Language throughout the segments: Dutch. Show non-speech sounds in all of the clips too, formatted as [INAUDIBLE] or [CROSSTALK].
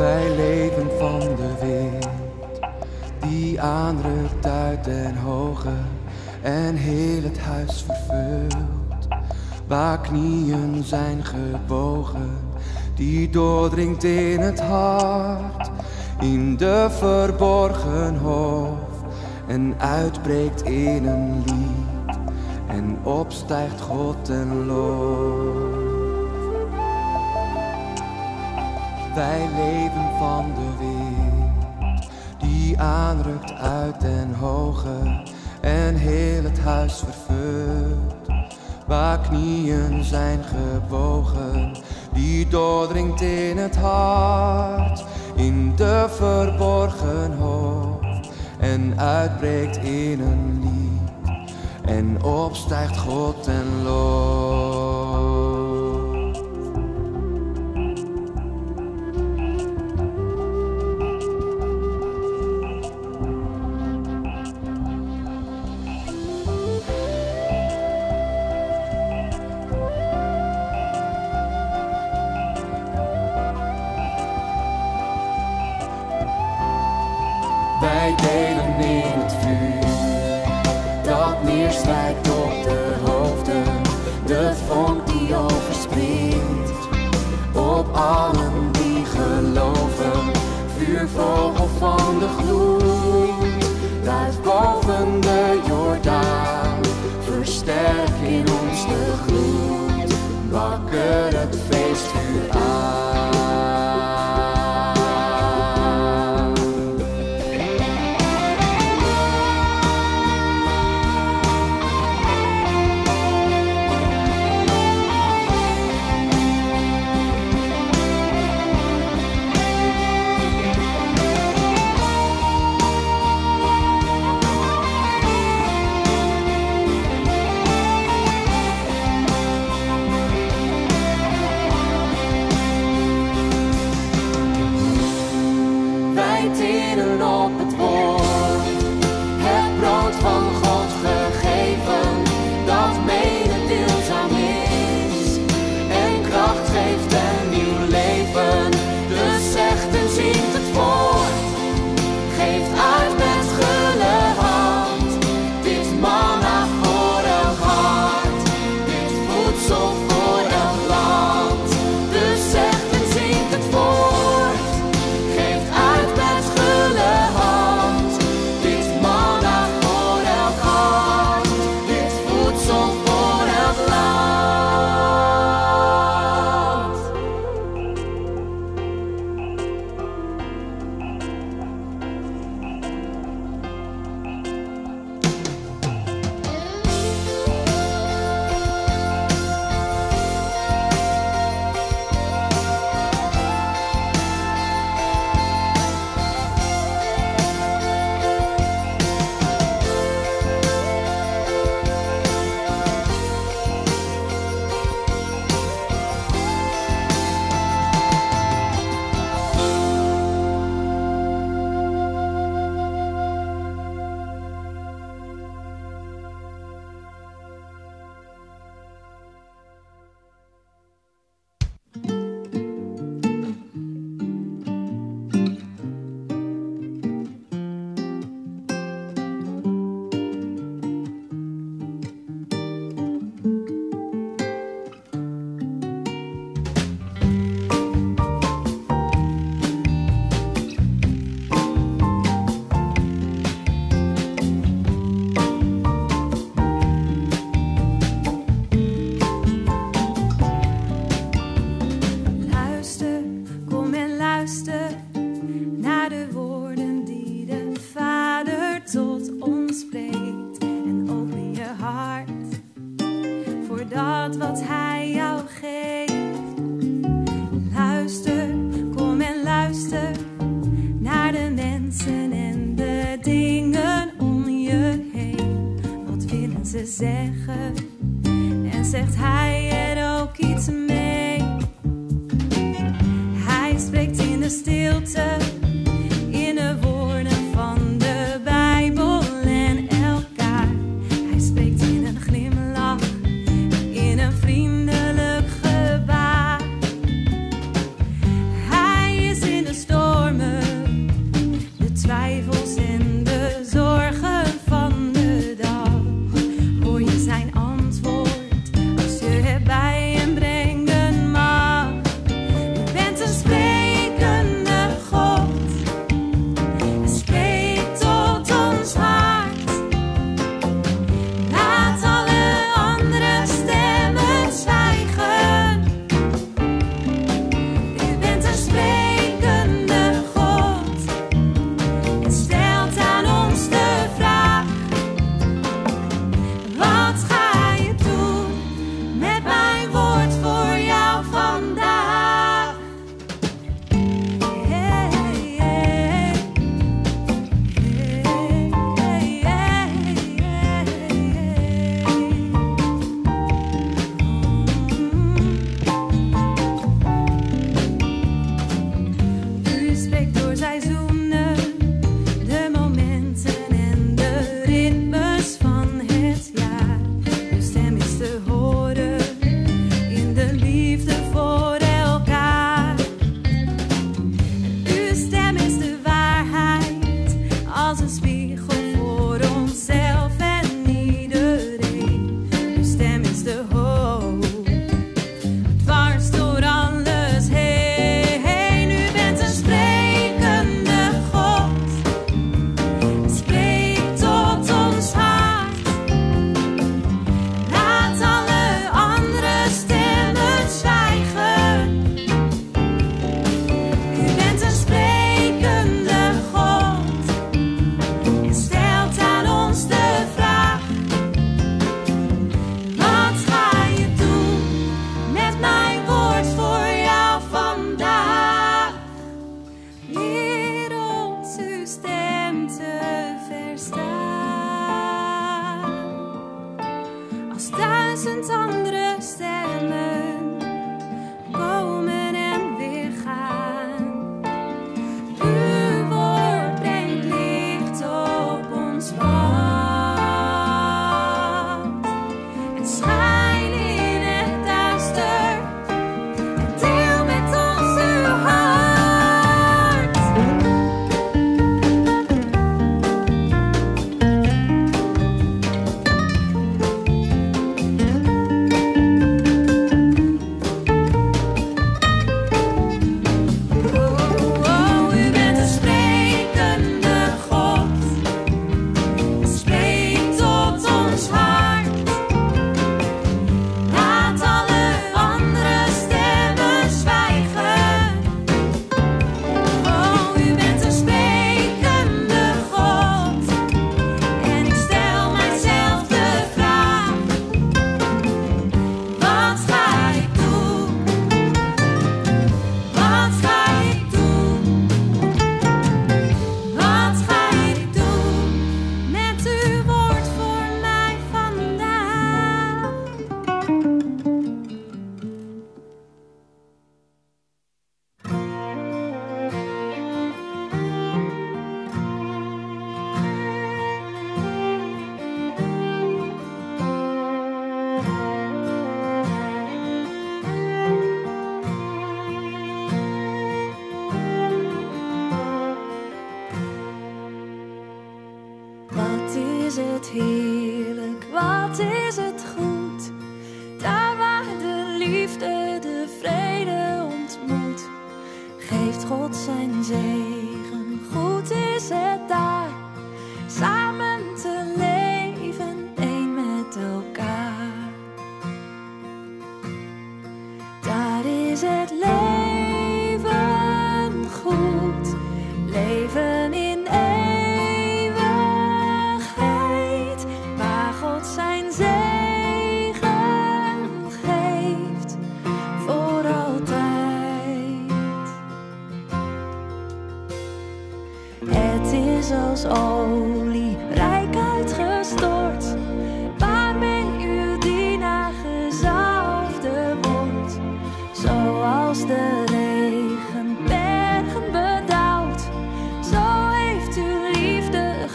Wij leven van de wind die aanrukt uit den hoge en heel het huis vervult. Waar knieën zijn gebogen, die doordringt in het hart, in de verborgen hoofd en uitbreekt in een lied en opstijgt God en loof. wij leven van de wind. Die aanrukt uit den hoge en heel het huis vervult. Waar knieën zijn gebogen, die doordringt in het hart. In de verborgen hoofd en uitbreekt in een lied. En opstijgt God en loof.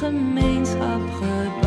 gemeenschap gebracht.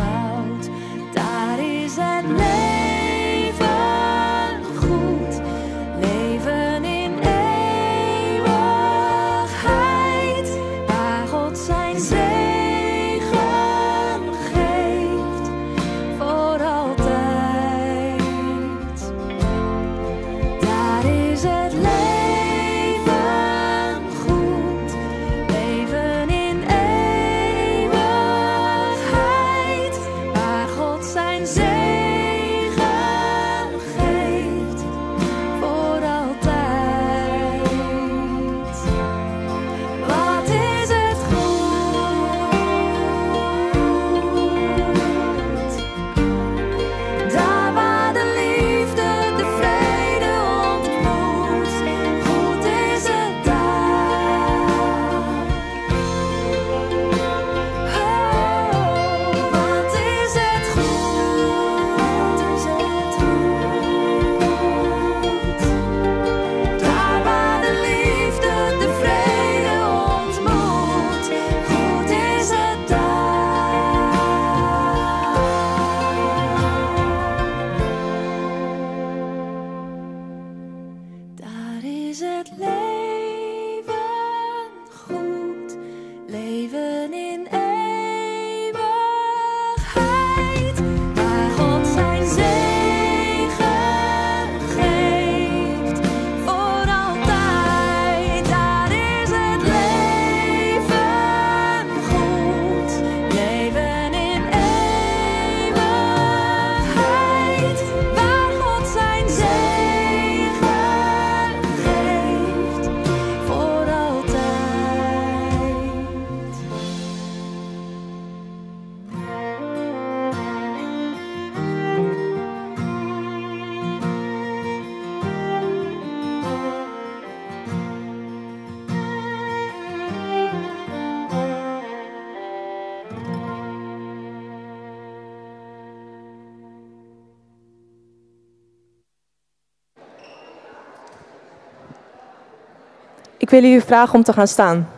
Ik wil jullie vragen om te gaan staan.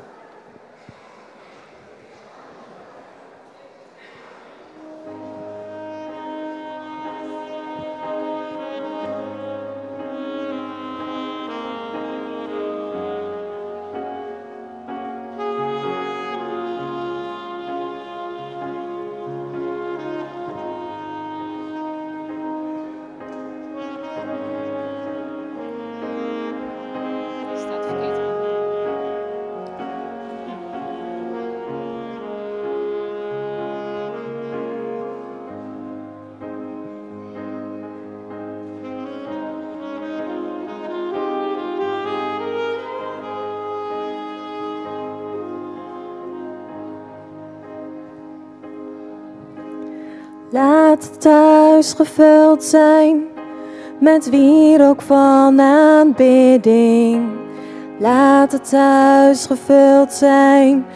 Laat het thuis gevuld zijn met wierook van aanbidding. Laat het thuis gevuld zijn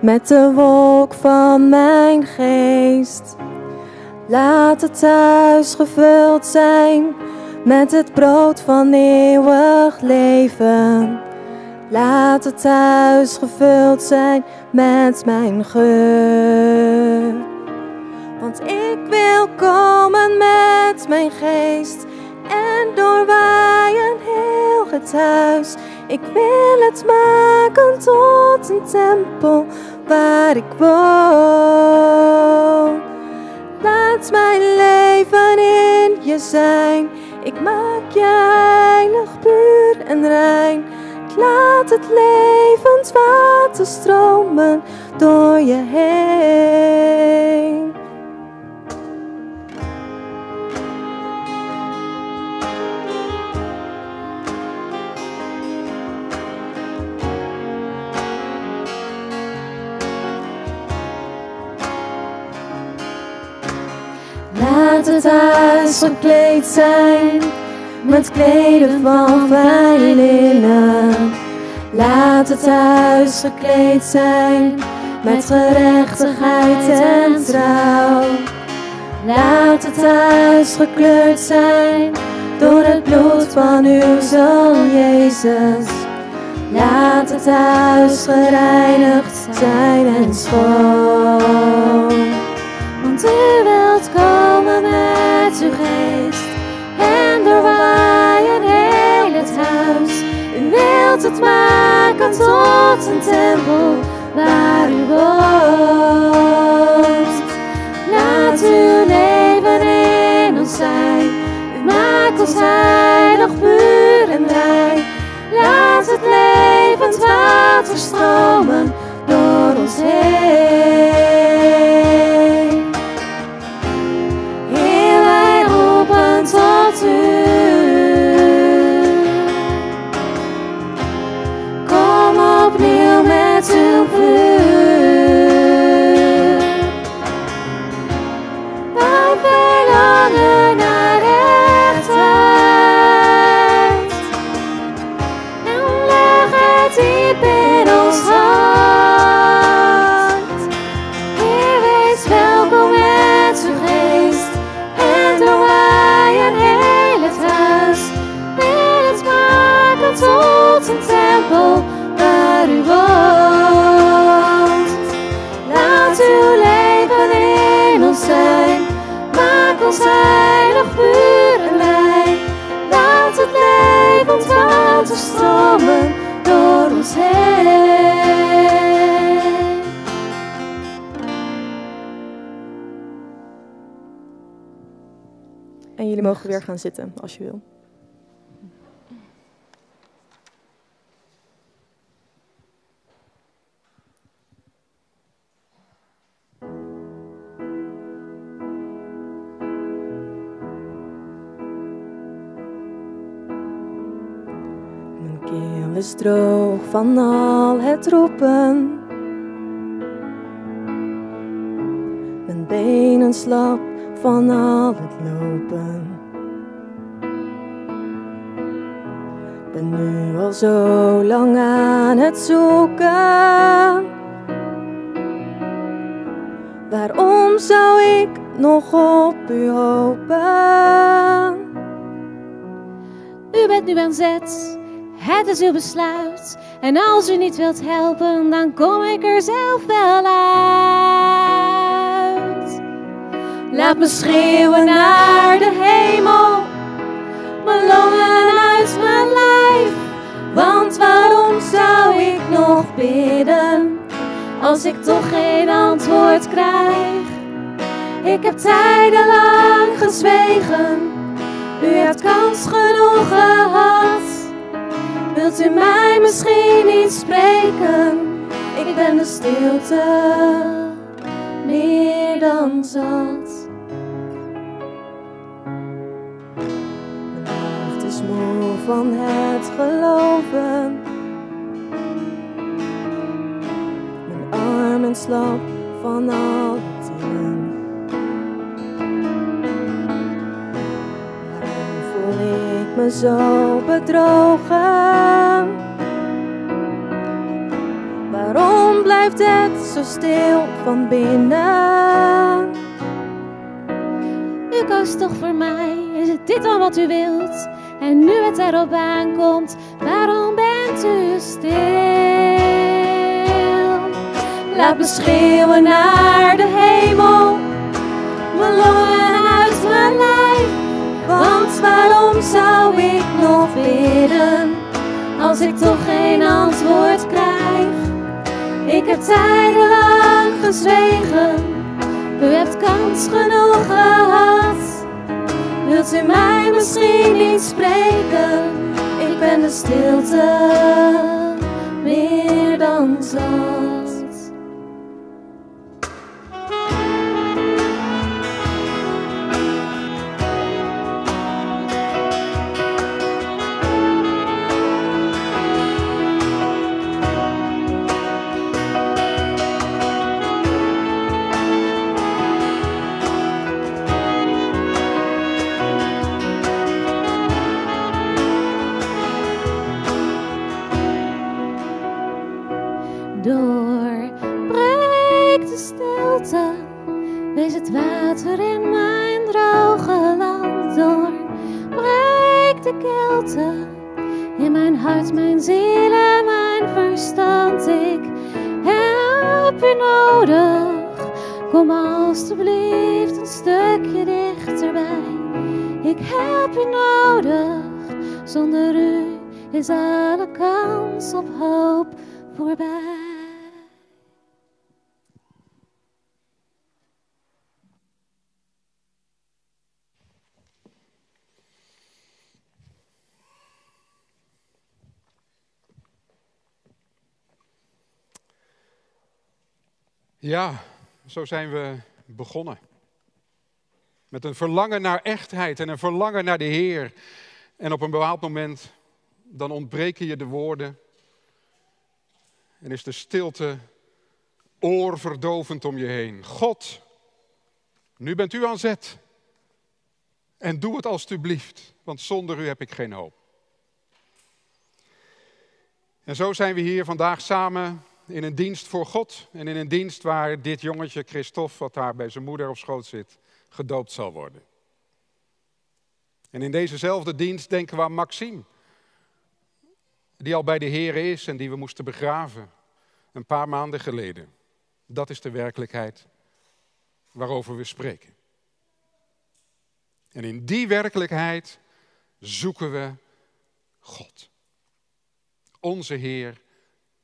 met de wolk van mijn geest. Laat het thuis gevuld zijn met het brood van eeuwig leven. Laat het thuis gevuld zijn met mijn geur. Want ik wil komen met mijn geest en doorwaaien heel het huis. Ik wil het maken tot een tempel waar ik woon. Laat mijn leven in je zijn. Ik maak je heilig, puur en rein. Laat het levend water stromen door je heen. Laat het huis gekleed zijn met kleden van fijn linnen. Laat het huis gekleed zijn met gerechtigheid en trouw. Laat het huis gekleurd zijn door het bloed van uw Zoon Jezus. Laat het huis gereinigd zijn en schoon. Want u wilt komen met uw geest en doorwaaien heel het huis. U wilt het maken tot een tempel waar u woont. Laat uw leven in ons zijn. U maakt ons heilig, puur en rein. Laat het levend water stromen door ons heen. Ons heilig, puur en rein. Laat het levend water stromen door ons heen. En jullie mogen weer gaan zitten als je wil. Is droog van al het roepen. Mijn benen slap van al het lopen. Ben nu al zo lang aan het zoeken. Waarom zou ik nog op u hopen? U bent nu aan zet, Het is uw besluit. En als u niet wilt helpen, dan kom ik er zelf wel uit. Laat me schreeuwen naar de hemel. Mijn longen uit mijn lijf. Want waarom zou ik nog bidden als ik toch geen antwoord krijg? Ik heb tijdenlang gezwegen. U hebt kans genoeg gehad. Wilt u mij misschien niet spreken? Ik ben de stilte meer dan zat. Mijn hoofd is moe van het geloven. Mijn armen slap van al het doen. Me zo bedrogen? Waarom blijft het zo stil van binnen? U koos toch voor mij, is het dit al wat u wilt? En nu het erop aankomt, waarom bent u stil? Laat me schreeuwen naar de hemel, mijn longen uit mijn lijf. Want waarom zou ik nog bidden, als ik toch geen antwoord krijg? Ik heb tijdenlang gezwegen, u hebt kans genoeg gehad. Wilt u mij misschien niet spreken? Ik ben de stilte meer dan zat. In mijn hart, mijn ziel en mijn verstand. Ik heb u nodig, kom alstublieft een stukje dichterbij. Ik heb u nodig, zonder u is alle kans op hoop voorbij. Ja, zo zijn we begonnen. Met een verlangen naar echtheid en een verlangen naar de Heer. En op een bepaald moment, dan ontbreken je de woorden. En is de stilte oorverdovend om je heen. God, nu bent u aan zet. En doe het alstublieft, want zonder u heb ik geen hoop. En zo zijn we hier vandaag samen in een dienst voor God. En in een dienst waar dit jongetje Christophe, wat daar bij zijn moeder op schoot zit, gedoopt zal worden. En in dezezelfde dienst denken we aan Maxime. Die al bij de Heer is en die we moesten begraven. Een paar maanden geleden. Dat is de werkelijkheid waarover we spreken. En in die werkelijkheid zoeken we God. Onze Heer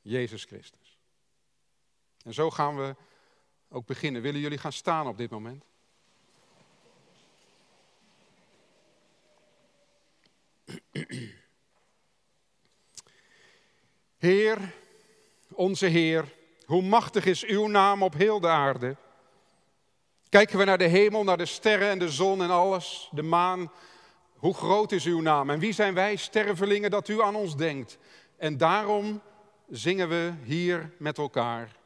Jezus Christus. En zo gaan we ook beginnen. Willen jullie gaan staan op dit moment? [CLEARS THROAT] Heer, onze Heer, hoe machtig is uw naam op heel de aarde. Kijken we naar de hemel, naar de sterren en de zon en alles, de maan. Hoe groot is uw naam en wie zijn wij, stervelingen, dat u aan ons denkt. En daarom zingen we hier met elkaar.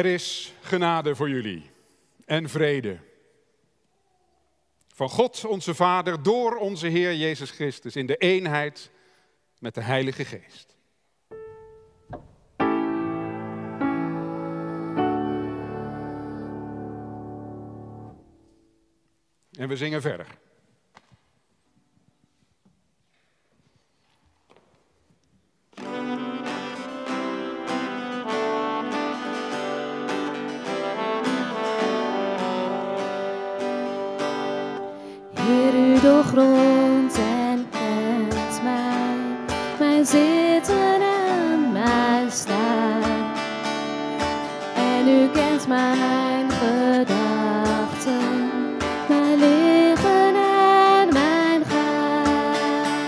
Er is genade voor jullie en vrede Van God onze Vader door onze Heer Jezus Christus in de eenheid met de Heilige Geest. En we zingen verder. U doorgrondt en kent mij, mijn zitten en mijn staan. En u kent mijn gedachten, mijn liggen en mijn gaan.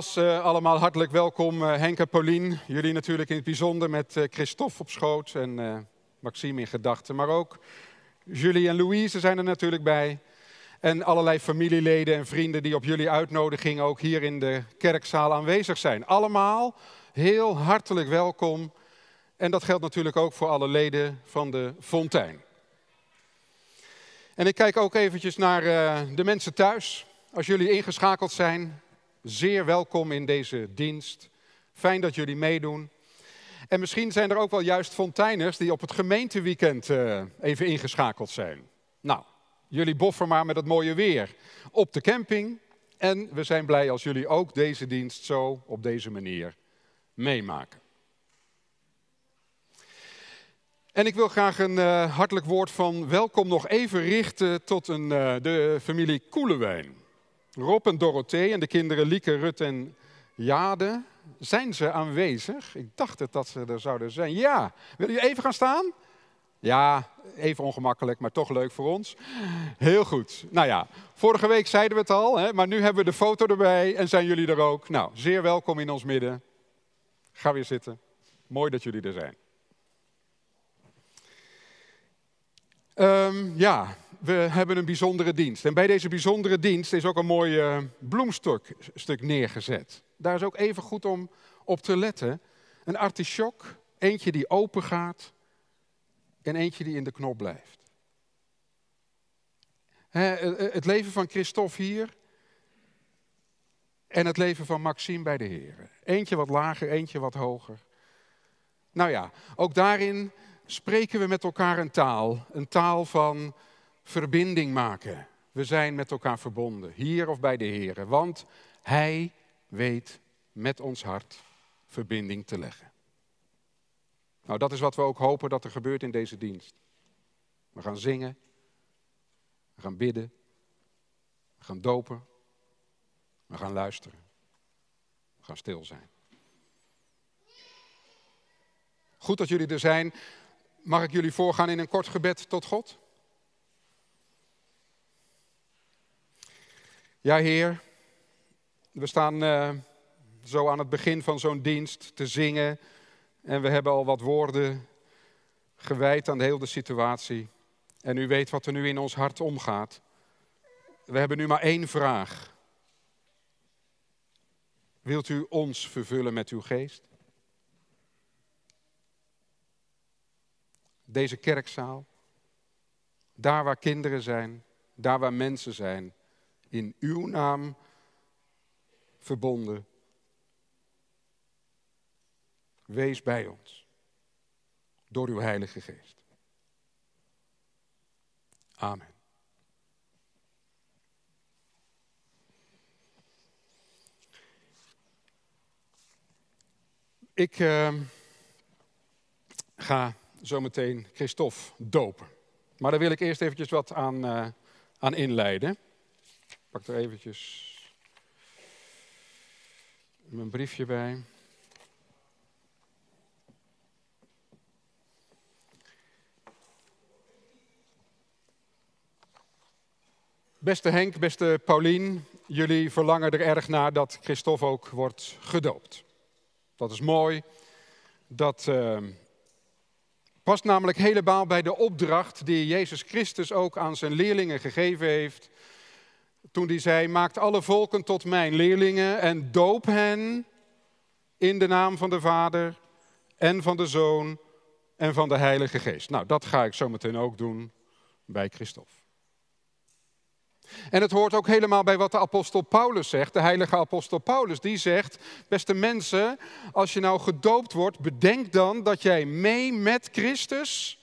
Eh, allemaal hartelijk welkom eh, Henk en Paulien. Jullie natuurlijk in het bijzonder met eh, Christophe op schoot en Maxime in gedachten. Maar ook Julie en Louise zijn er natuurlijk bij. En allerlei familieleden en vrienden die op jullie uitnodiging ook hier in de kerkzaal aanwezig zijn. Allemaal heel hartelijk welkom. En dat geldt natuurlijk ook voor alle leden van de Fontein. En ik kijk ook eventjes naar de mensen thuis. Als jullie ingeschakeld zijn, zeer welkom in deze dienst. Fijn dat jullie meedoen. En misschien zijn er ook wel juist fonteiners die op het gemeenteweekend eh, even ingeschakeld zijn. Nou, jullie boffen maar met het mooie weer op de camping. En we zijn blij als jullie ook deze dienst zo op deze manier meemaken. En ik wil graag een eh, hartelijk woord van welkom nog even richten tot een, eh, de familie Koelewijn. Rob en Dorothee en de kinderen Lieke, Rut en Jade. Zijn ze aanwezig? Ik dacht het dat ze er zouden zijn. Ja, willen jullie even gaan staan? Ja, even ongemakkelijk, maar toch leuk voor ons. Heel goed. Nou ja, vorige week zeiden we het al, hè, maar nu hebben we de foto erbij en zijn jullie er ook. Nou, zeer welkom in ons midden. Ga weer zitten. Mooi dat jullie er zijn. Ehm, ja, we hebben een bijzondere dienst. En bij deze bijzondere dienst is ook een mooi eh, bloemstuk stuk neergezet. Daar is ook even goed om op te letten. Een artichok, eentje die open gaat en eentje die in de knop blijft. Hè, eh, het leven van Christophe hier en het leven van Maxime bij de Heer. Eentje wat lager, eentje wat hoger. Nou ja, ook daarin spreken we met elkaar een taal. Een taal van verbinding maken. We zijn met elkaar verbonden, hier of bij de Heer. Want Hij weet met ons hart verbinding te leggen. Nou, dat is wat we ook hopen dat er gebeurt in deze dienst. We gaan zingen, we gaan bidden, we gaan dopen, we gaan luisteren, we gaan stil zijn. Goed dat jullie er zijn. Mag ik jullie voorgaan in een kort gebed tot God? Ja, Heer, we staan uh, zo aan het begin van zo'n dienst te zingen en we hebben al wat woorden gewijd aan de hele situatie. En u weet wat er nu in ons hart omgaat. We hebben nu maar één vraag. Wilt u ons vervullen met uw geest? Deze kerkzaal, daar waar kinderen zijn, daar waar mensen zijn, in uw naam verbonden. Wees bij ons door uw Heilige Geest. Amen. Ik uh, ga zometeen Christophe dopen. Maar daar wil ik eerst eventjes wat aan, uh, aan inleiden. Pak er eventjes mijn briefje bij. Beste Henk, beste Paulien, jullie verlangen er erg naar dat Christophe ook wordt gedoopt. Dat is mooi. Dat uh, past namelijk helemaal bij de opdracht die Jezus Christus ook aan zijn leerlingen gegeven heeft. Toen hij zei, maakt alle volken tot mijn leerlingen en doop hen in de naam van de Vader en van de Zoon en van de Heilige Geest. Nou, dat ga ik zo meteen ook doen bij Christophe. En het hoort ook helemaal bij wat de apostel Paulus zegt, de heilige apostel Paulus. Die zegt, beste mensen, als je nou gedoopt wordt, bedenk dan dat jij mee met Christus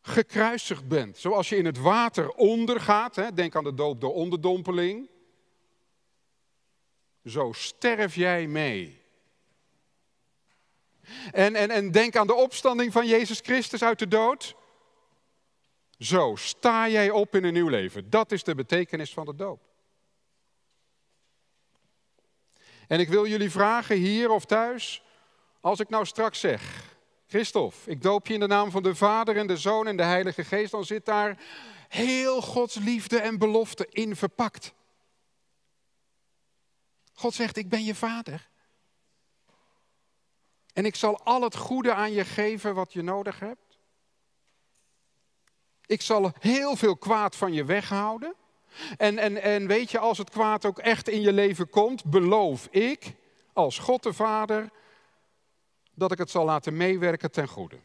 gekruisigd bent. Zoals je in het water ondergaat, hè, denk aan de doop door onderdompeling. Zo sterf jij mee. En, en, en denk aan de opstanding van Jezus Christus uit de dood. Zo sta jij op in een nieuw leven. Dat is de betekenis van de doop. En ik wil jullie vragen hier of thuis, als ik nou straks zeg, Christophe, ik doop je in de naam van de Vader en de Zoon en de Heilige Geest, dan zit daar heel Gods liefde en belofte in verpakt. God zegt, ik ben je vader. En ik zal al het goede aan je geven wat je nodig hebt. Ik zal heel veel kwaad van je weghouden. En, en, en weet je, als het kwaad ook echt in je leven komt, beloof ik als God de Vader dat ik het zal laten meewerken ten goede.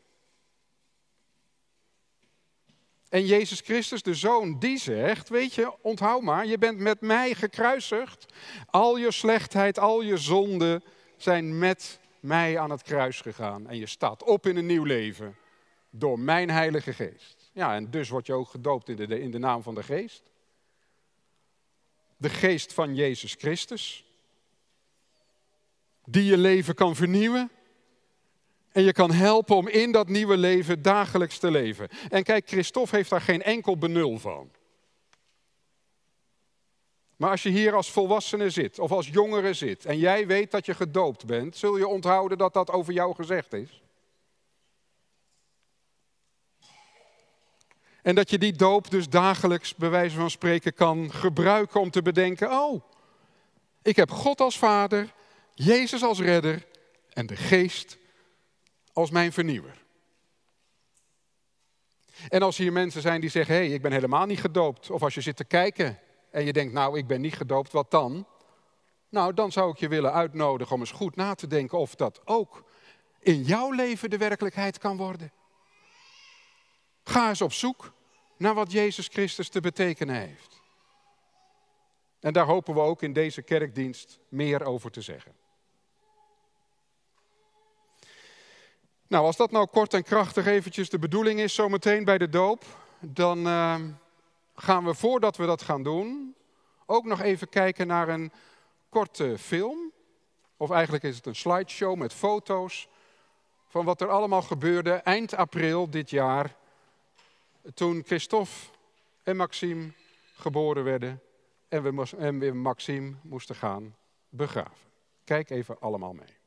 En Jezus Christus, de Zoon, die zegt, weet je, onthoud maar, je bent met mij gekruisigd. Al je slechtheid, al je zonden zijn met mij aan het kruis gegaan. En je staat op in een nieuw leven door mijn Heilige Geest. Ja, en dus word je ook gedoopt in de, in de naam van de geest. De geest van Jezus Christus. Die je leven kan vernieuwen. En je kan helpen om in dat nieuwe leven dagelijks te leven. En kijk, Christophe heeft daar geen enkel benul van. Maar als je hier als volwassene zit of als jongere zit en jij weet dat je gedoopt bent, zul je onthouden dat dat over jou gezegd is. En dat je die doop dus dagelijks, bij wijze van spreken, kan gebruiken om te bedenken: oh, ik heb God als Vader, Jezus als Redder en de Geest als mijn vernieuwer. En als hier mensen zijn die zeggen: hé, hey, ik ben helemaal niet gedoopt. Of als je zit te kijken en je denkt: nou, ik ben niet gedoopt, wat dan? Nou, dan zou ik je willen uitnodigen om eens goed na te denken of dat ook in jouw leven de werkelijkheid kan worden. Ga eens op zoek naar wat Jezus Christus te betekenen heeft. En daar hopen we ook in deze kerkdienst meer over te zeggen. Nou, als dat nou kort en krachtig eventjes de bedoeling is, zometeen bij de doop, dan uh, gaan we voordat we dat gaan doen, ook nog even kijken naar een korte film. Of eigenlijk is het een slideshow met foto's van wat er allemaal gebeurde eind april dit jaar, toen Christophe en Maxime geboren werden en we, en Maxime moesten gaan begraven. Kijk even allemaal mee.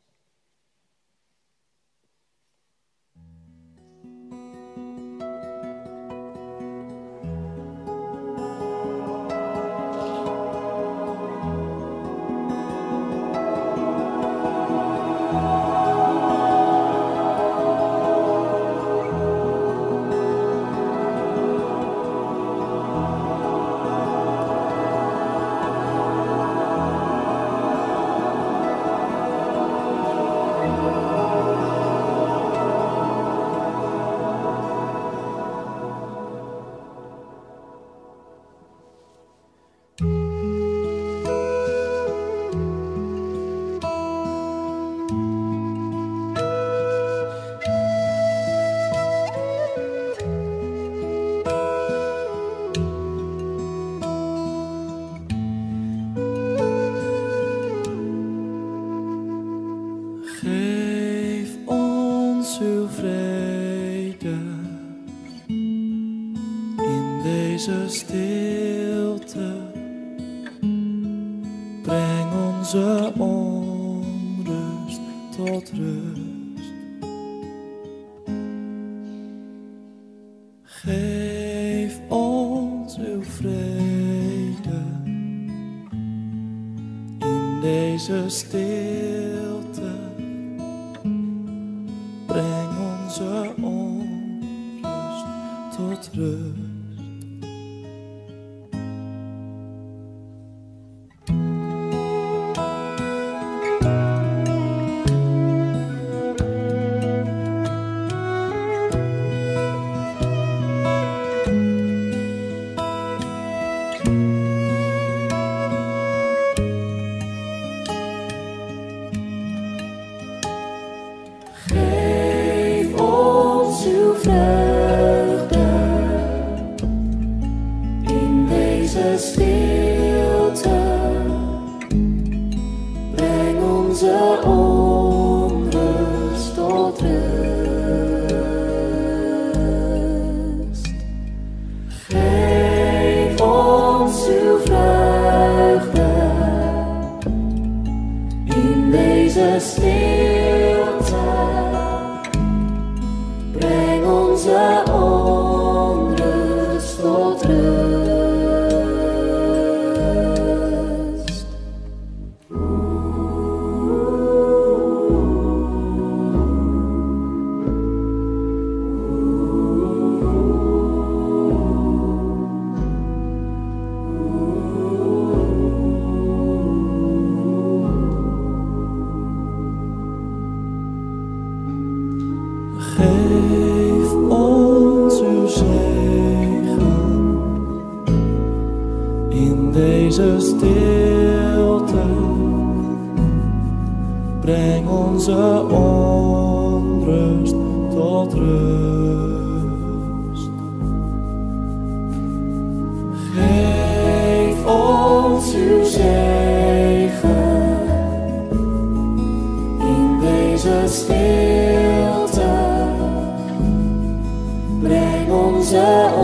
breng onze onrust tot rust. Geef ons uw zegen in deze stilte. Breng onze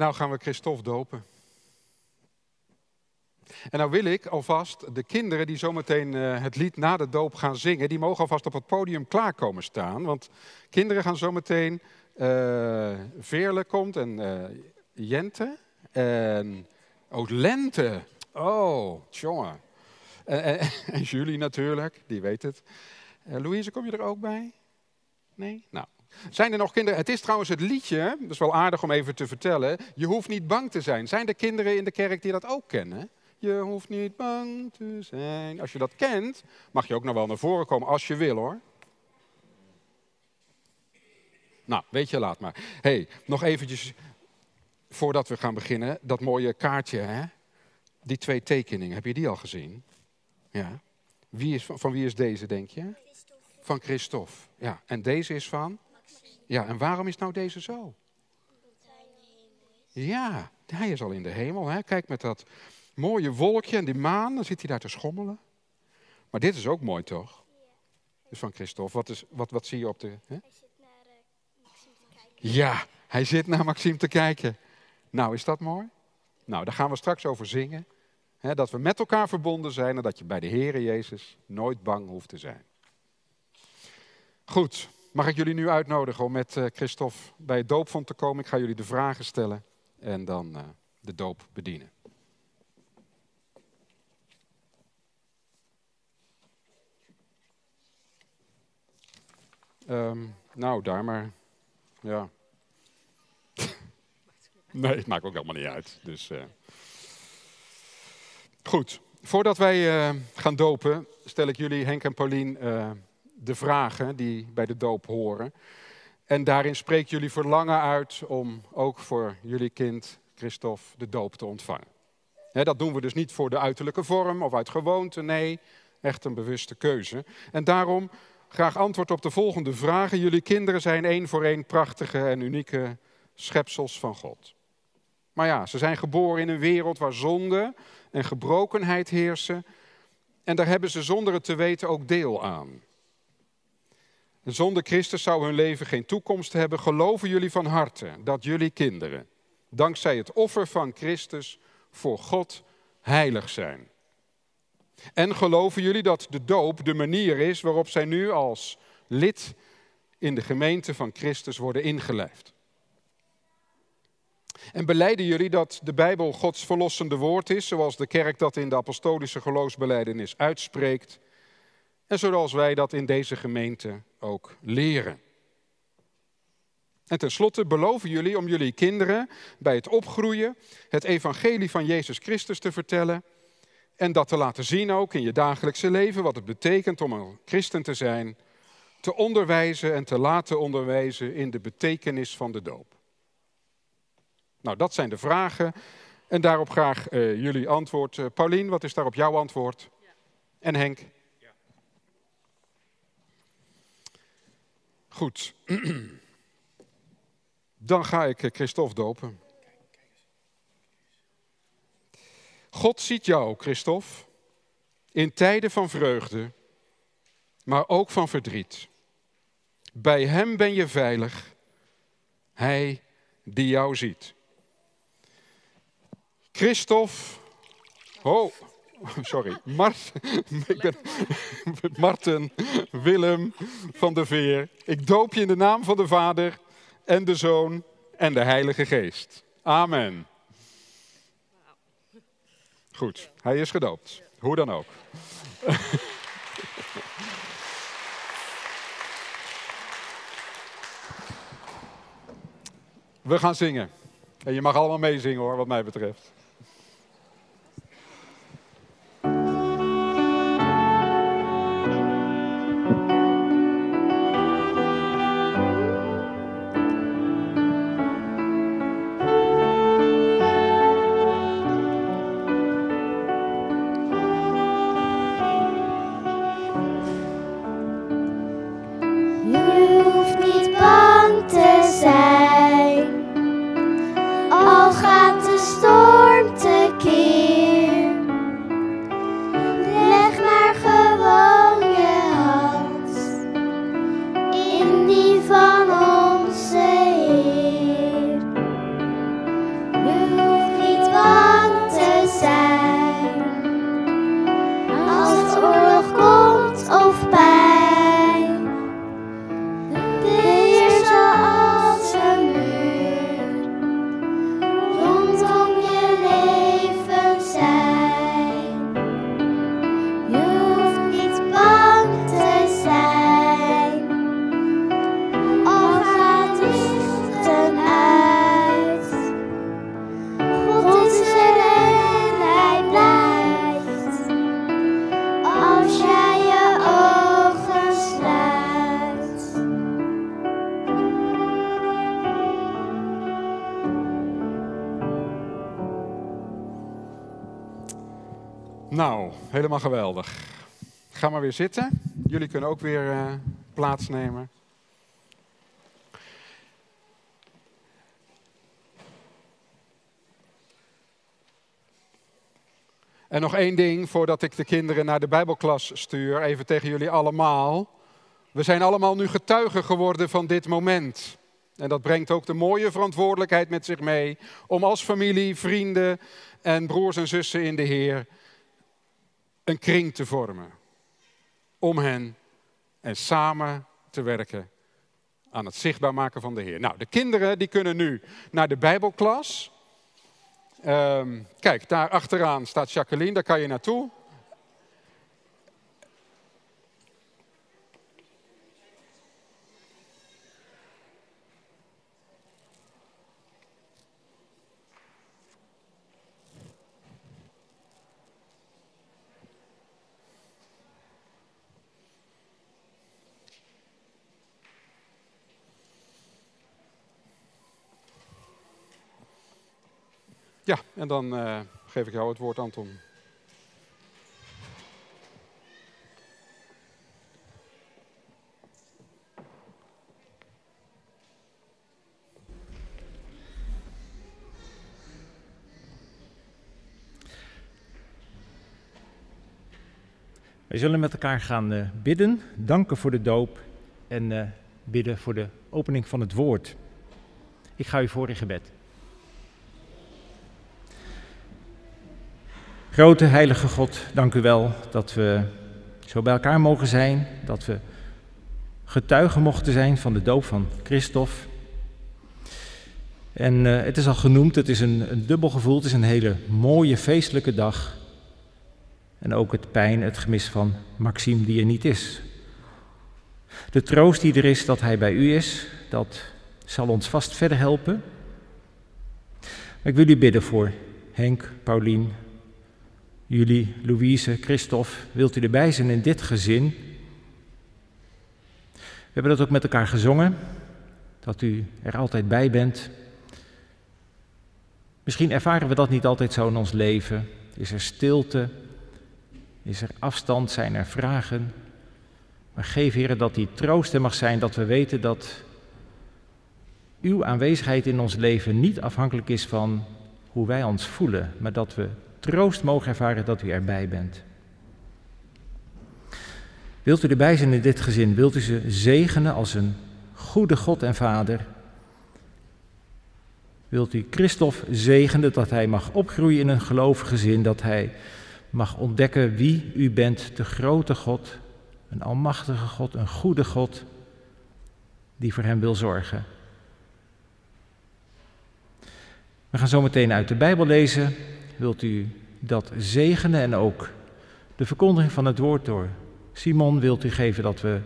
Nou gaan we Christophe dopen. En nou wil ik alvast de kinderen die zometeen eh, het lied na de doop gaan zingen, die mogen alvast op het podium klaarkomen staan. Want kinderen gaan zometeen, uh, Veerle komt en uh, Jente en oh, Lente. Oh, jongen. En, [LAUGHS] en, Julie natuurlijk, die weet het. Louise, kom je er ook bij? Nee? Nou, zijn er nog kinderen? Het is trouwens het liedje, dat is wel aardig om even te vertellen. Je hoeft niet bang te zijn. Zijn er kinderen in de kerk die dat ook kennen? Je hoeft niet bang te zijn. Als je dat kent, mag je ook nog wel naar voren komen als je wil hoor. Nou, weet je, laat maar. hey, nog eventjes voordat we gaan beginnen. Dat mooie kaartje, hè? Die twee tekeningen, heb je die al gezien? Ja. Wie is, van wie is deze, denk je? Van Christophe. Ja, en deze is van? Ja, en waarom is nou deze zo? Ja, hij is al in de hemel. Hè? Kijk met dat mooie wolkje en die maan, dan zit hij daar te schommelen. Maar dit is ook mooi, toch? Dus van Christophe. Wat, is, wat, wat zie je op de... Hè? Hij zit naar uh, Maxime te kijken. Ja, hij zit naar Maxime te kijken. Nou, is dat mooi? Nou, daar gaan we straks over zingen. Hè, dat we met elkaar verbonden zijn en dat je bij de Heere Jezus nooit bang hoeft te zijn. Goed, mag ik jullie nu uitnodigen om met uh, Christophe bij het doopvond te komen? Ik ga jullie de vragen stellen en dan uh, de doop bedienen. Um, nou, daar maar. Ja. [LAUGHS] nee, het maakt ook helemaal niet uit. Dus, uh... Goed, voordat wij gaan dopen, stel ik jullie, Henk en Paulien, de vragen die bij de doop horen. En daarin spreek jullie verlangen uit om ook voor jullie kind, Christophe, de doop te ontvangen. Dat doen we dus niet voor de uiterlijke vorm of uit gewoonte, nee, echt een bewuste keuze. En daarom graag antwoord op de volgende vragen. Jullie kinderen zijn één voor één prachtige en unieke schepsels van God. Maar ja, ze zijn geboren in een wereld waar zonde en gebrokenheid heersen. En daar hebben ze zonder het te weten ook deel aan. En zonder Christus zou hun leven geen toekomst hebben. Geloven jullie van harte dat jullie kinderen, dankzij het offer van Christus, voor God heilig zijn? En geloven jullie dat de doop de manier is waarop zij nu als lid in de gemeente van Christus worden ingelijfd? En beleiden jullie dat de Bijbel Gods verlossende woord is, zoals de kerk dat in de apostolische geloofsbeleidenis uitspreekt, en zoals wij dat in deze gemeente ook leren? En tenslotte beloven jullie om jullie kinderen bij het opgroeien het evangelie van Jezus Christus te vertellen en dat te laten zien ook in je dagelijkse leven, wat het betekent om een christen te zijn, te onderwijzen en te laten onderwijzen in de betekenis van de doop. Nou, dat zijn de vragen. En daarop graag uh, jullie antwoord. Uh, Paulien, wat is daarop jouw antwoord? Ja. En Henk? Goed. [CLEARS THROAT] Dan ga ik eh, Christophe dopen. God ziet jou, Christophe, in tijden van vreugde, maar ook van verdriet. Bij Hem ben je veilig, Hij die jou ziet. Christophe, oh, [LAUGHS] sorry, Mart, [LAUGHS] ik ben, [LAUGHS] Marten Willem van der Veer. Ik doop je in de naam van de Vader en de Zoon en de Heilige Geest. Amen. Goed, hij is gedoopt. Hoe dan ook. We gaan zingen. En je mag allemaal meezingen hoor, wat mij betreft. Helemaal geweldig. Ga maar weer zitten. Jullie kunnen ook weer uh, plaatsnemen. En nog één ding voordat ik de kinderen naar de Bijbelklas stuur, even tegen jullie allemaal. We zijn allemaal nu getuigen geworden van dit moment. En dat brengt ook de mooie verantwoordelijkheid met zich mee om als familie, vrienden en broers en zussen in de Heer een kring te vormen. Om hen en samen te werken aan het zichtbaar maken van de Heer. Nou, de kinderen die kunnen nu naar de Bijbelklas. Um, kijk, daar achteraan staat Jacqueline, daar kan je naartoe. Ja, en dan uh, geef ik jou het woord, Anton. Wij zullen met elkaar gaan uh, bidden, danken voor de doop en uh, bidden voor de opening van het woord. Ik ga u voor in gebed. Grote heilige God, dank u wel dat we zo bij elkaar mogen zijn, dat we getuigen mochten zijn van de doop van Christophe. En uh, het is al genoemd, het is een, een dubbel gevoel, het is een hele mooie feestelijke dag. En ook het pijn, het gemis van Maxime die er niet is. De troost die er is dat hij bij u is, dat zal ons vast verder helpen. Maar ik wil u bidden voor Henk, Paulien, jullie, Louise, Christophe, wilt u erbij zijn in dit gezin? We hebben dat ook met elkaar gezongen, dat u er altijd bij bent. Misschien ervaren we dat niet altijd zo in ons leven. Is er stilte? Is er afstand? Zijn er vragen? Maar geef, Heer, dat die troost mag zijn, dat we weten dat uw aanwezigheid in ons leven niet afhankelijk is van hoe wij ons voelen, maar dat we troost mogen ervaren dat u erbij bent. Wilt u erbij zijn in dit gezin? Wilt u ze zegenen als een goede God en Vader? Wilt u Christophe zegenen dat hij mag opgroeien in een gelovig gezin, dat hij mag ontdekken wie u bent, de grote God, een almachtige God, een goede God, die voor hem wil zorgen. We gaan zo meteen uit de Bijbel lezen wilt u dat zegenen en ook de verkondiging van het woord door Simon wilt u geven dat we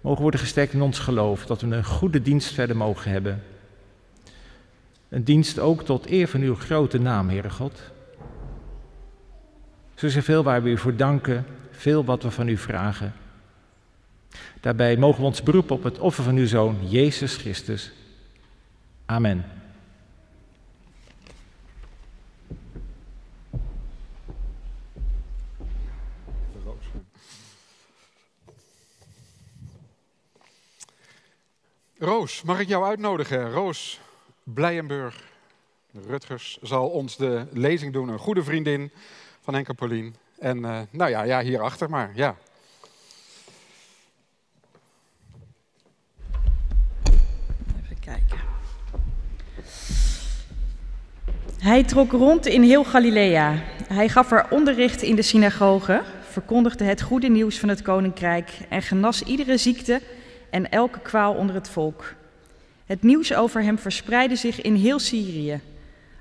mogen worden gesterkt in ons geloof, dat we een goede dienst verder mogen hebben. Een dienst ook tot eer van uw grote naam, Heere God. Zo is er veel waar we u voor danken, veel wat we van u vragen. Daarbij mogen we ons beroepen op het offer van uw Zoon, Jezus Christus. Amen. Roos, mag ik jou uitnodigen? Roos Blijenburg Rutgers zal ons de lezing doen. Een goede vriendin van Henk en. En uh, nou ja, ja, hierachter maar, ja. Even kijken. Hij trok rond in heel Galilea. Hij gaf er onderricht in de synagoge, verkondigde het goede nieuws van het koninkrijk en genas iedere ziekte en elke kwaal onder het volk. Het nieuws over hem verspreidde zich in heel Syrië.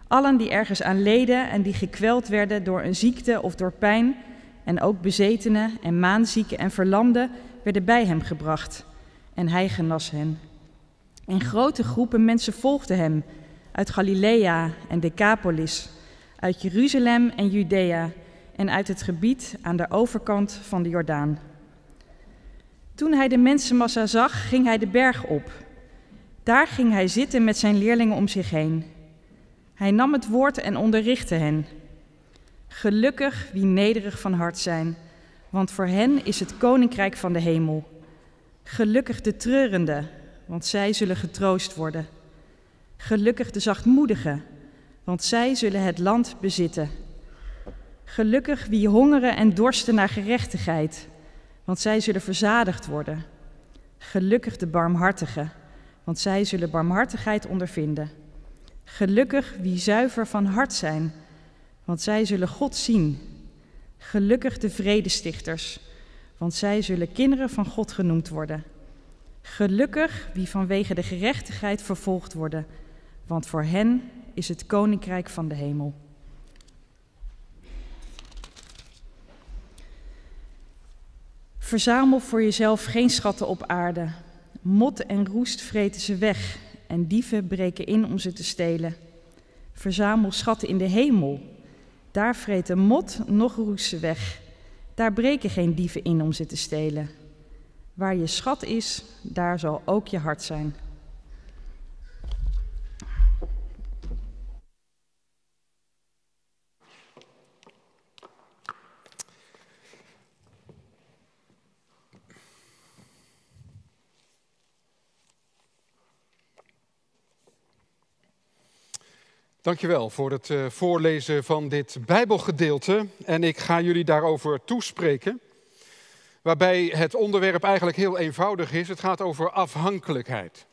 Allen die ergens aan leden en die gekweld werden door een ziekte of door pijn, en ook bezetenen en maanzieken en verlamden, werden bij hem gebracht. En hij genas hen. En grote groepen mensen volgden hem uit Galilea en Decapolis, uit Jeruzalem en Judea en uit het gebied aan de overkant van de Jordaan. Toen hij de mensenmassa zag, ging hij de berg op. Daar ging hij zitten met zijn leerlingen om zich heen. Hij nam het woord en onderrichtte hen. Gelukkig wie nederig van hart zijn, want voor hen is het koninkrijk van de hemel. Gelukkig de treurende, want zij zullen getroost worden. Gelukkig de zachtmoedigen, want zij zullen het land bezitten. Gelukkig wie hongeren en dorsten naar gerechtigheid, want zij zullen verzadigd worden. Gelukkig de barmhartigen, want zij zullen barmhartigheid ondervinden. Gelukkig wie zuiver van hart zijn, want zij zullen God zien. Gelukkig de vredestichters, want zij zullen kinderen van God genoemd worden. Gelukkig wie vanwege de gerechtigheid vervolgd worden, want voor hen is het koninkrijk van de hemel. Verzamel voor jezelf geen schatten op aarde. Mot en roest vreten ze weg en dieven breken in om ze te stelen. Verzamel schatten in de hemel. Daar vreten mot nog roest ze weg. Daar breken geen dieven in om ze te stelen. Waar je schat is, daar zal ook je hart zijn. Dankjewel voor het uh, voorlezen van dit Bijbelgedeelte. En ik ga jullie daarover toespreken. Waarbij het onderwerp eigenlijk heel eenvoudig is. Het gaat over afhankelijkheid.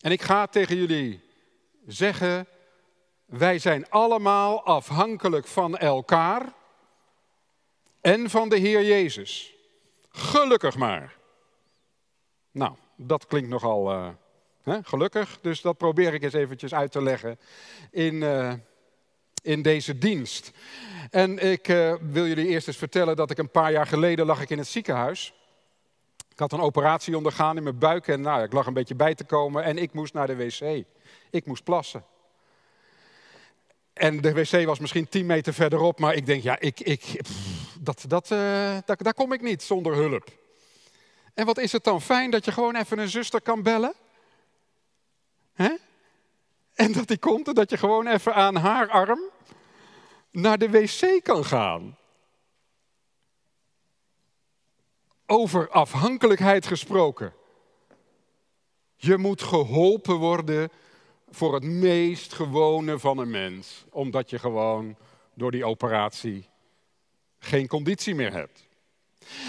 En ik ga tegen jullie zeggen: wij zijn allemaal afhankelijk van elkaar en van de Heer Jezus. Gelukkig maar. Nou, dat klinkt nogal. Uh, gelukkig, dus dat probeer ik eens eventjes uit te leggen in, uh, in deze dienst. En ik uh, wil jullie eerst eens vertellen dat ik een paar jaar geleden lag ik in het ziekenhuis. Ik had een operatie ondergaan in mijn buik en nou, ik lag een beetje bij te komen en ik moest naar de wc. Ik moest plassen. En de wc was misschien 10 meter verderop, maar ik denk, ja, ik, ik, dat, dat, uh, daar, daar kom ik niet zonder hulp. En wat is het dan fijn dat je gewoon even een zuster kan bellen? Hè? En dat die komt en dat je gewoon even aan haar arm naar de wc kan gaan. Over afhankelijkheid gesproken. Je moet geholpen worden voor het meest gewone van een mens, omdat je gewoon door die operatie geen conditie meer hebt.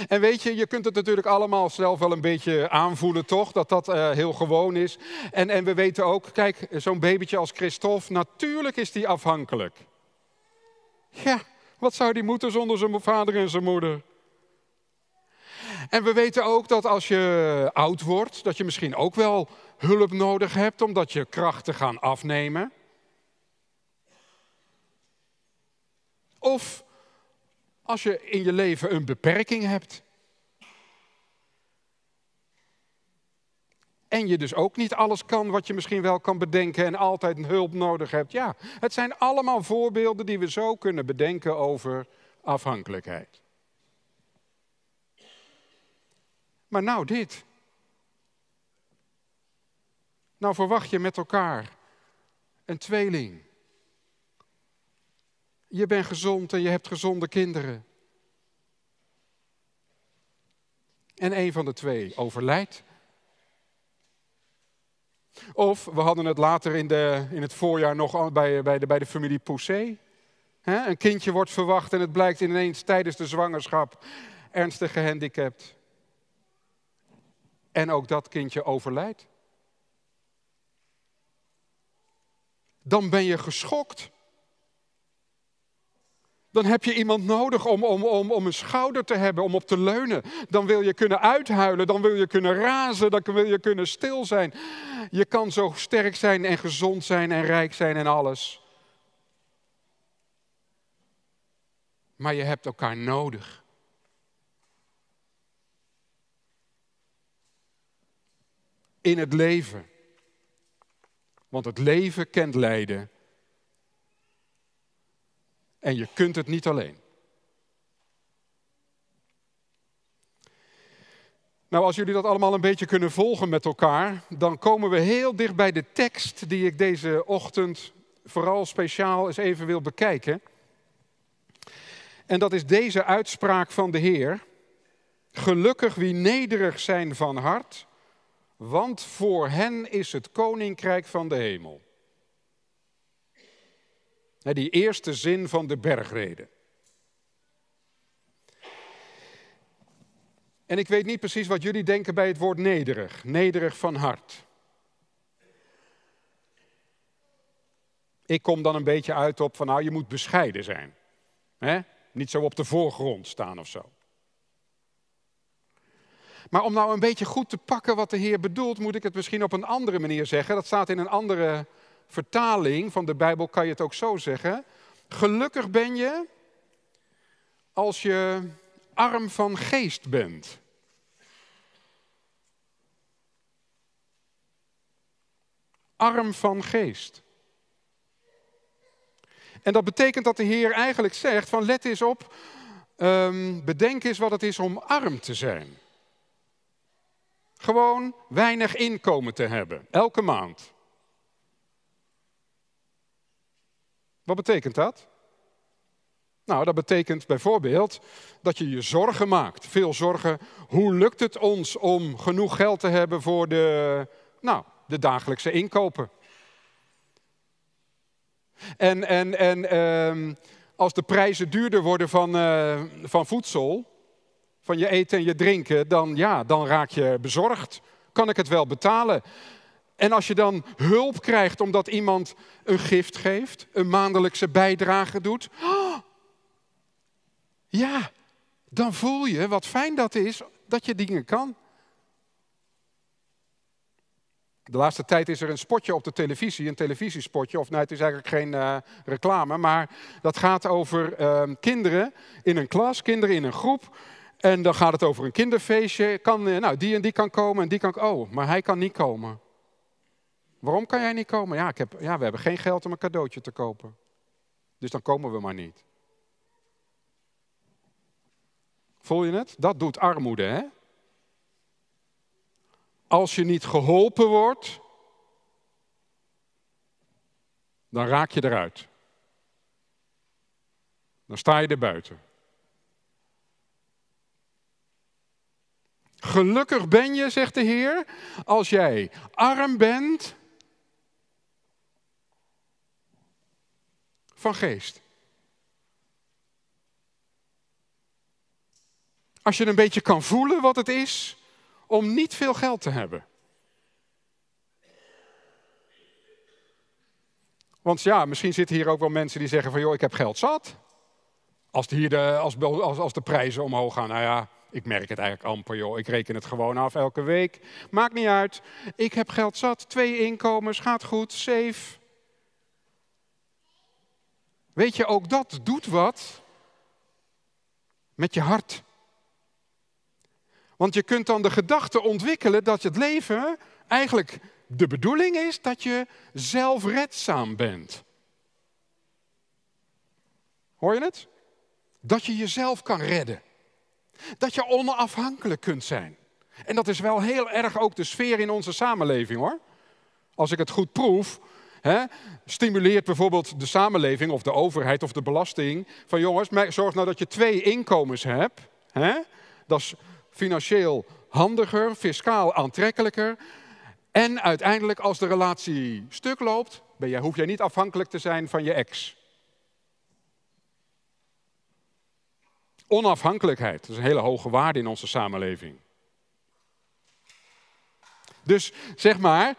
En weet je, je kunt het natuurlijk allemaal zelf wel een beetje aanvoelen, toch? Dat dat uh, heel gewoon is. En, en we weten ook, kijk, zo'n babytje als Christophe, natuurlijk is die afhankelijk. Ja, wat zou die moeten zonder zijn vader en zijn moeder? En we weten ook dat als je oud wordt, dat je misschien ook wel hulp nodig hebt, omdat je krachten gaan afnemen. Of als je in je leven een beperking hebt. En je dus ook niet alles kan wat je misschien wel kan bedenken en altijd een hulp nodig hebt. Ja, het zijn allemaal voorbeelden die we zo kunnen bedenken over afhankelijkheid. Maar nou dit. Nou verwacht je met elkaar een tweeling. Je bent gezond en je hebt gezonde kinderen. En een van de twee overlijdt. Of we hadden het later in, de, in het voorjaar nog bij, bij, de, bij de familie Poussé. een kindje wordt verwacht en het blijkt ineens tijdens de zwangerschap ernstig gehandicapt. En ook dat kindje overlijdt. Dan ben je geschokt. Dan heb je iemand nodig om, om, om, om een schouder te hebben, om op te leunen. Dan wil je kunnen uithuilen, dan wil je kunnen razen, dan wil je kunnen stil zijn. Je kan zo sterk zijn en gezond zijn en rijk zijn en alles. Maar je hebt elkaar nodig. In het leven. Want het leven kent lijden. En je kunt het niet alleen. Nou, als jullie dat allemaal een beetje kunnen volgen met elkaar, dan komen we heel dicht bij de tekst die ik deze ochtend vooral speciaal eens even wil bekijken. En dat is deze uitspraak van de Heer. Gelukkig wie nederig zijn van hart, want voor hen is het koninkrijk van de hemel. Die eerste zin van de bergreden. En ik weet niet precies wat jullie denken bij het woord nederig. Nederig van hart. Ik kom dan een beetje uit op van nou, je moet bescheiden zijn. He? Niet zo op de voorgrond staan of zo. Maar om nou een beetje goed te pakken wat de Heer bedoelt, moet ik het misschien op een andere manier zeggen. Dat staat in een andere vertaling van de Bijbel, kan je het ook zo zeggen. Gelukkig ben je als je arm van geest bent. Arm van geest. En dat betekent dat de Heer eigenlijk zegt van let eens op, um, bedenk eens wat het is om arm te zijn. Gewoon weinig inkomen te hebben, elke maand. Wat betekent dat? Nou, dat betekent bijvoorbeeld dat je je zorgen maakt. Veel zorgen. Hoe lukt het ons om genoeg geld te hebben voor de, nou, de dagelijkse inkopen? En, en, en ehm, als de prijzen duurder worden van, uh, van voedsel, van je eten en je drinken, dan, ja, dan raak je bezorgd. Kan ik het wel betalen? En als je dan hulp krijgt omdat iemand een gift geeft, een maandelijkse bijdrage doet, oh, ja, dan voel je wat fijn dat is dat je dingen kan. De laatste tijd is er een spotje op de televisie, een televisiespotje, of nee, het is eigenlijk geen uh, reclame, maar dat gaat over uh, kinderen in een klas, kinderen in een groep. En dan gaat het over een kinderfeestje. Kan, uh, nou, die en die kan komen en die kan. Oh, maar hij kan niet komen. Waarom kan jij niet komen? Ja, ik heb, ja, we hebben geen geld om een cadeautje te kopen. Dus dan komen we maar niet. Voel je het? Dat doet armoede, hè? Als je niet geholpen wordt, dan raak je eruit. Dan sta je er buiten. Gelukkig ben je, zegt de Heer, als jij arm bent van geest. Als je een beetje kan voelen wat het is om niet veel geld te hebben. Want ja, misschien zitten hier ook wel mensen die zeggen van joh, ik heb geld zat. Als, hier de, als, als, als de prijzen omhoog gaan, nou ja, ik merk het eigenlijk amper joh. Ik reken het gewoon af elke week. Maakt niet uit. Ik heb geld zat, twee inkomens, gaat goed, safe. Weet je, ook dat doet wat met je hart. Want je kunt dan de gedachte ontwikkelen dat het leven eigenlijk de bedoeling is dat je zelfredzaam bent. Hoor je het? Dat je jezelf kan redden. Dat je onafhankelijk kunt zijn. En dat is wel heel erg ook de sfeer in onze samenleving hoor. Als ik het goed proef, stimuleert bijvoorbeeld de samenleving of de overheid of de belasting van jongens, zorg nou dat je twee inkomens hebt. Dat is financieel handiger, fiscaal aantrekkelijker. En uiteindelijk, als de relatie stuk loopt, ben jij, hoef jij niet afhankelijk te zijn van je ex. Onafhankelijkheid, dat is een hele hoge waarde in onze samenleving. Dus zeg maar,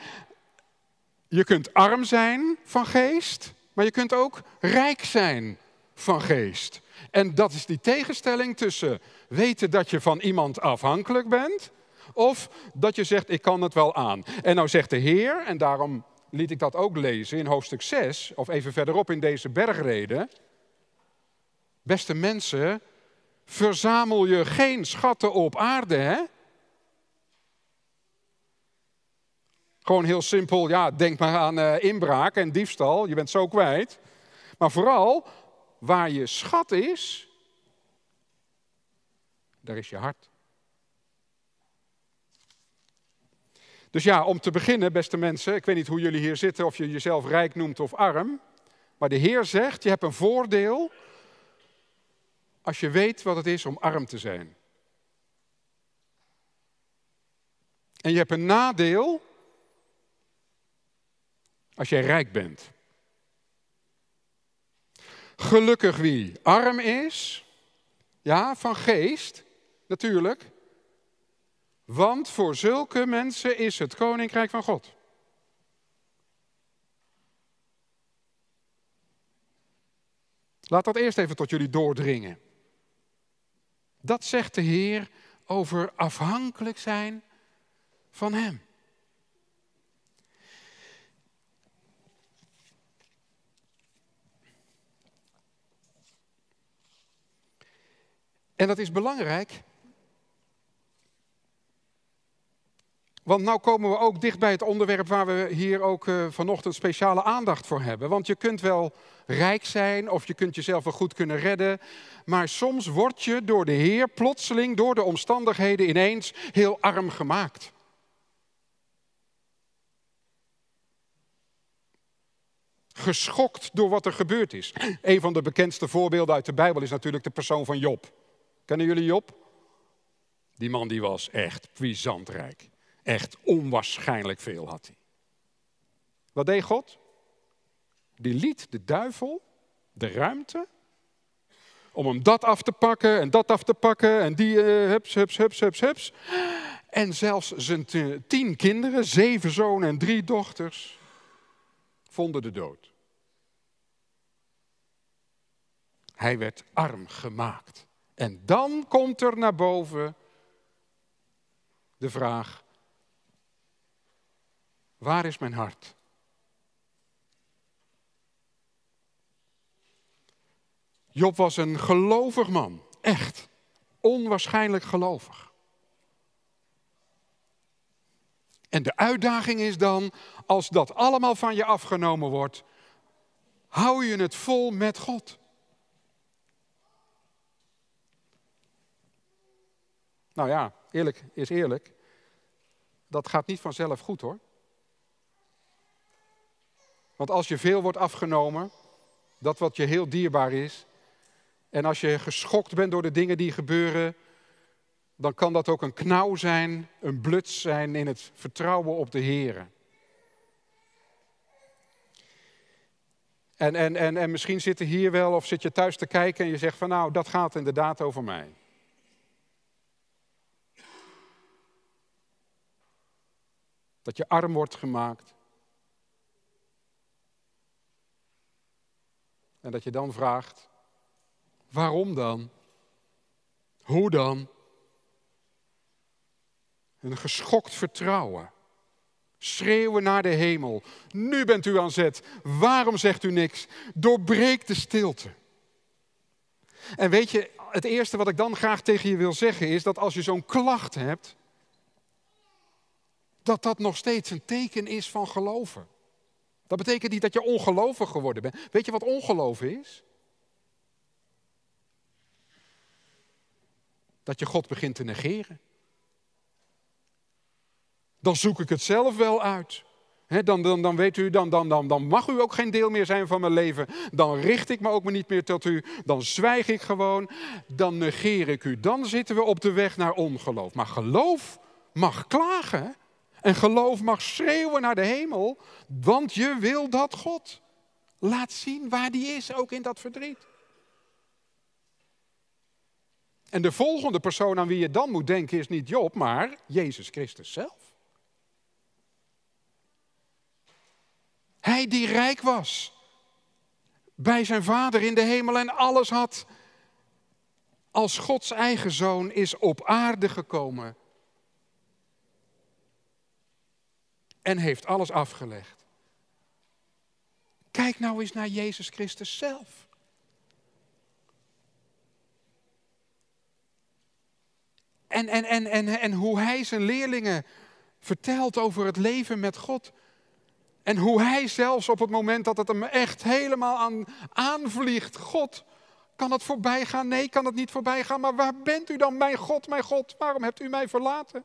je kunt arm zijn van geest, maar je kunt ook rijk zijn van geest. En dat is die tegenstelling tussen weten dat je van iemand afhankelijk bent, of dat je zegt, ik kan het wel aan. En nou zegt de Heer, en daarom liet ik dat ook lezen in hoofdstuk 6, of even verderop in deze bergreden. Beste mensen, verzamel je geen schatten op aarde, hè? Gewoon heel simpel, ja, denk maar aan uh, inbraak en diefstal, je bent zo kwijt. Maar vooral, waar je schat is, daar is je hart. Dus ja, om te beginnen, beste mensen, ik weet niet hoe jullie hier zitten, of je jezelf rijk noemt of arm. Maar de Heer zegt, je hebt een voordeel als je weet wat het is om arm te zijn. En je hebt een nadeel als jij rijk bent. Gelukkig wie arm is, ja, van geest, natuurlijk. Want voor zulke mensen is het koninkrijk van God. Laat dat eerst even tot jullie doordringen. Dat zegt de Heer over afhankelijk zijn van Hem. En dat is belangrijk. Want nu komen we ook dicht bij het onderwerp waar we hier ook uh, vanochtend speciale aandacht voor hebben. Want je kunt wel rijk zijn of je kunt jezelf wel goed kunnen redden. Maar soms word je door de Heer plotseling, door de omstandigheden ineens heel arm gemaakt. Geschokt door wat er gebeurd is. Een van de bekendste voorbeelden uit de Bijbel is natuurlijk de persoon van Job. Kennen jullie Job? Die man die was echt puissant rijk. Echt onwaarschijnlijk veel had hij. Wat deed God? Die liet de duivel de ruimte om hem dat af te pakken en dat af te pakken en die uh, hups, hups, hups, hups, hups. En zelfs zijn tien kinderen, zeven zonen en drie dochters, vonden de dood. Hij werd arm gemaakt. En dan komt er naar boven de vraag, waar is mijn hart? Job was een gelovig man, echt, onwaarschijnlijk gelovig. En de uitdaging is dan, als dat allemaal van je afgenomen wordt, hou je het vol met God. Nou ja, eerlijk is eerlijk. Dat gaat niet vanzelf goed hoor. Want als je veel wordt afgenomen, dat wat je heel dierbaar is, en als je geschokt bent door de dingen die gebeuren, dan kan dat ook een knauw zijn, een bluts zijn in het vertrouwen op de Heer. En, en, en, en misschien zit er hier wel of zit je thuis te kijken en je zegt van nou, dat gaat inderdaad over mij. Dat je arm wordt gemaakt. En dat je dan vraagt, waarom dan? Hoe dan? Een geschokt vertrouwen. Schreeuwen naar de hemel. Nu bent u aan zet. Waarom zegt u niks? Doorbreek de stilte. En weet je, het eerste wat ik dan graag tegen je wil zeggen is dat als je zo'n klacht hebt, dat dat nog steeds een teken is van geloven. Dat betekent niet dat je ongelovig geworden bent. Weet je wat ongeloven is? Dat je God begint te negeren. Dan zoek ik het zelf wel uit. dan, dan, dan weet u, dan, dan, dan, dan mag u ook geen deel meer zijn van mijn leven. Dan richt ik me ook niet meer tot u. Dan zwijg ik gewoon. Dan negeer ik u. Dan zitten we op de weg naar ongeloof. Maar geloof mag klagen. En geloof mag schreeuwen naar de hemel, want je wil dat God laat zien waar die is, ook in dat verdriet. En de volgende persoon aan wie je dan moet denken is niet Job, maar Jezus Christus zelf. Hij die rijk was bij zijn vader in de hemel en alles had, als Gods eigen zoon is op aarde gekomen en heeft alles afgelegd. Kijk nou eens naar Jezus Christus zelf. En, en, en, en, en hoe hij zijn leerlingen vertelt over het leven met God. En hoe hij zelfs op het moment dat het hem echt helemaal aan, aanvliegt, God, kan het voorbij gaan? Nee, kan het niet voorbij gaan. Maar waar bent u dan, mijn God, mijn God? Waarom hebt u mij verlaten?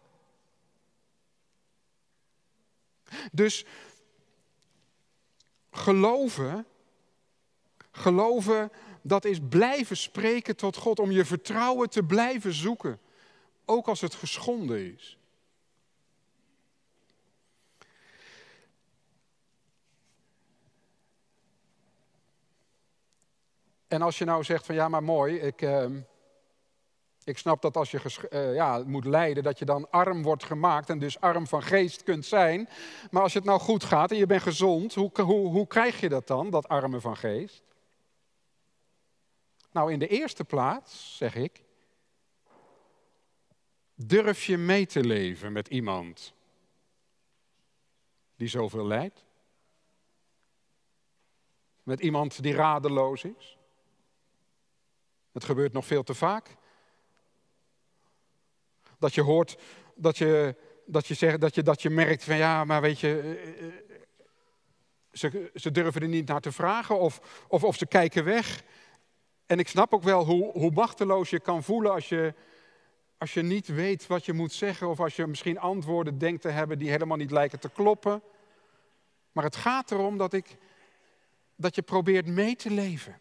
Dus geloven Geloven, dat is blijven spreken tot God, om je vertrouwen te blijven zoeken, ook als het geschonden is. En als je nou zegt van ja, maar mooi, ik, uh, ik snap dat als je uh, ja, moet lijden, dat je dan arm wordt gemaakt en dus arm van geest kunt zijn. Maar als het nou goed gaat en je bent gezond, hoe, hoe, hoe krijg je dat dan, dat arme van geest? Nou, in de eerste plaats, zeg ik, durf je mee te leven met iemand die zoveel lijdt? Met iemand die radeloos is? Het gebeurt nog veel te vaak. Dat je hoort, dat je, dat je, zegt, dat je, dat je merkt van ja, maar weet je, eh, eh, ze, ze durven er niet naar te vragen of, of, of ze kijken weg. En ik snap ook wel hoe, hoe machteloos je kan voelen als je, als je niet weet wat je moet zeggen of als je misschien antwoorden denkt te hebben die helemaal niet lijken te kloppen. Maar het gaat erom dat, ik, dat je probeert mee te leven.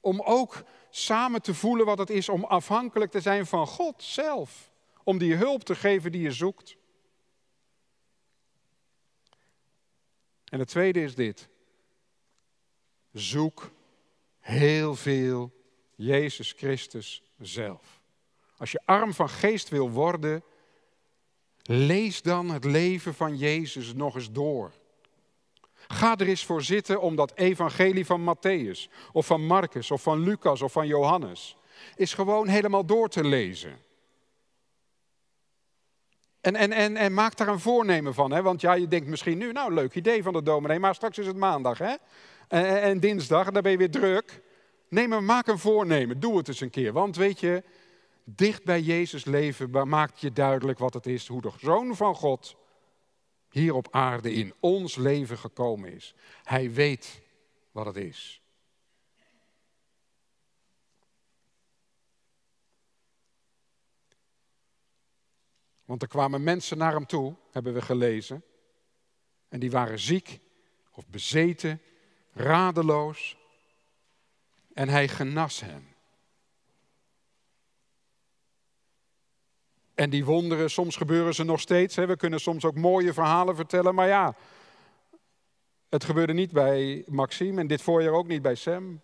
Om ook samen te voelen wat het is om afhankelijk te zijn van God zelf. Om die hulp te geven die je zoekt. En het tweede is dit. Zoek heel veel Jezus Christus zelf. Als je arm van geest wil worden, lees dan het leven van Jezus nog eens door. Ga er eens voor zitten om dat evangelie van Matthäus, of van Marcus, of van Lucas, of van Johannes, is gewoon helemaal door te lezen. En, en, en, en maak daar een voornemen van, hè? want ja, je denkt misschien nu, nou, leuk idee van de dominee, maar straks is het maandag, hè? En, en dinsdag, en dan ben je weer druk. Nee, maar maak een voornemen, doe het eens een keer, want weet je, dicht bij Jezus leven maakt je duidelijk wat het is, hoe de Zoon van God hier op aarde in ons leven gekomen is. Hij weet wat het is. Want er kwamen mensen naar hem toe, hebben we gelezen. En die waren ziek of bezeten, radeloos. En hij genas hen. En die wonderen, soms gebeuren ze nog steeds. Hè. We kunnen soms ook mooie verhalen vertellen, maar ja, het gebeurde niet bij Maxime en dit voorjaar ook niet bij Sam.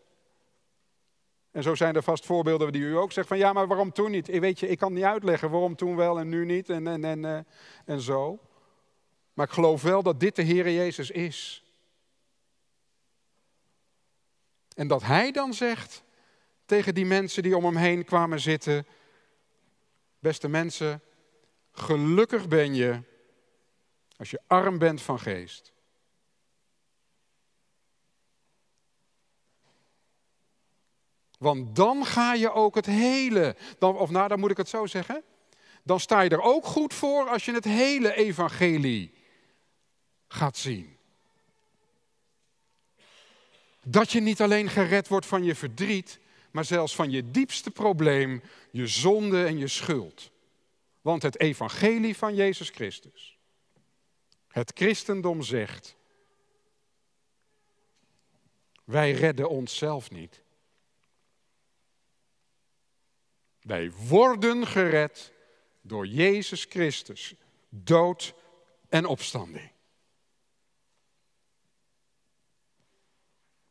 En zo zijn er vast voorbeelden die u ook zegt van ja, maar waarom toen niet? Ik weet je, ik kan niet uitleggen waarom toen wel en nu niet en, en, en, eh, en zo. Maar ik geloof wel dat dit de Heer Jezus is. En dat Hij dan zegt tegen die mensen die om hem heen kwamen zitten, Beste mensen, gelukkig ben je als je arm bent van geest. Want dan ga je ook het hele, dan, of nou, dan moet ik het zo zeggen. Dan sta je er ook goed voor als je het hele evangelie gaat zien. Dat je niet alleen gered wordt van je verdriet, maar zelfs van je diepste probleem, je zonde en je schuld. Want het evangelie van Jezus Christus, het christendom zegt, wij redden onszelf niet. Wij worden gered door Jezus Christus, dood en opstanding.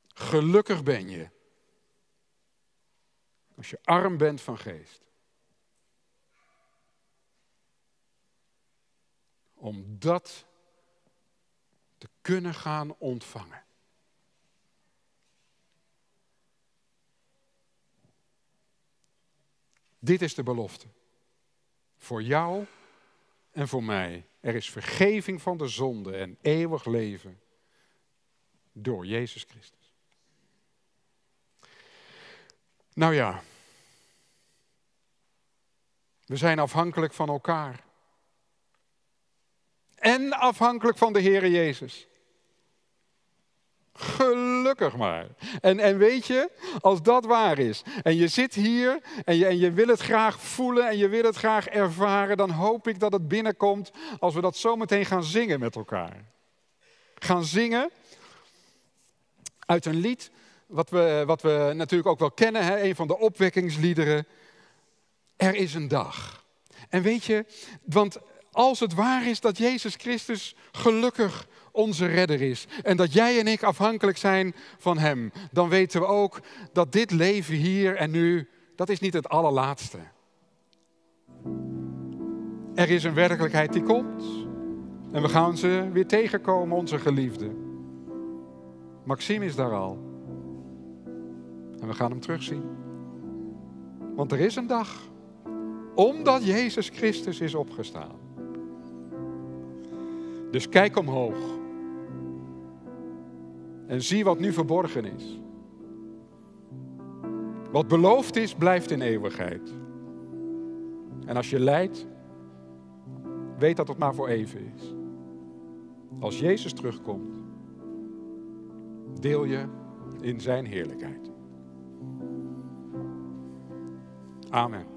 Gelukkig ben je als je arm bent van geest. Om dat te kunnen gaan ontvangen. Dit is de belofte. Voor jou en voor mij. Er is vergeving van de zonde en eeuwig leven door Jezus Christus. Nou ja, we zijn afhankelijk van elkaar. En afhankelijk van de Heere Jezus. Gelukkig maar. En, en weet je, als dat waar is, en je zit hier en je, en je wil het graag voelen en je wil het graag ervaren, dan hoop ik dat het binnenkomt als we dat zometeen gaan zingen met elkaar. Gaan zingen uit een lied wat we, wat we natuurlijk ook wel kennen, hè, een van de opwekkingsliederen. Er is een dag. En weet je, want als het waar is dat Jezus Christus gelukkig onze redder is en dat jij en ik afhankelijk zijn van Hem, dan weten we ook dat dit leven hier en nu, dat is niet het allerlaatste. Er is een werkelijkheid die komt en we gaan ze weer tegenkomen, onze geliefden. Maxime is daar al. En we gaan hem terugzien. Want er is een dag, omdat Jezus Christus is opgestaan. Dus kijk omhoog. En zie wat nu verborgen is. Wat beloofd is, blijft in eeuwigheid. En als je lijdt, weet dat het maar voor even is. Als Jezus terugkomt, deel je in zijn heerlijkheid. Amen.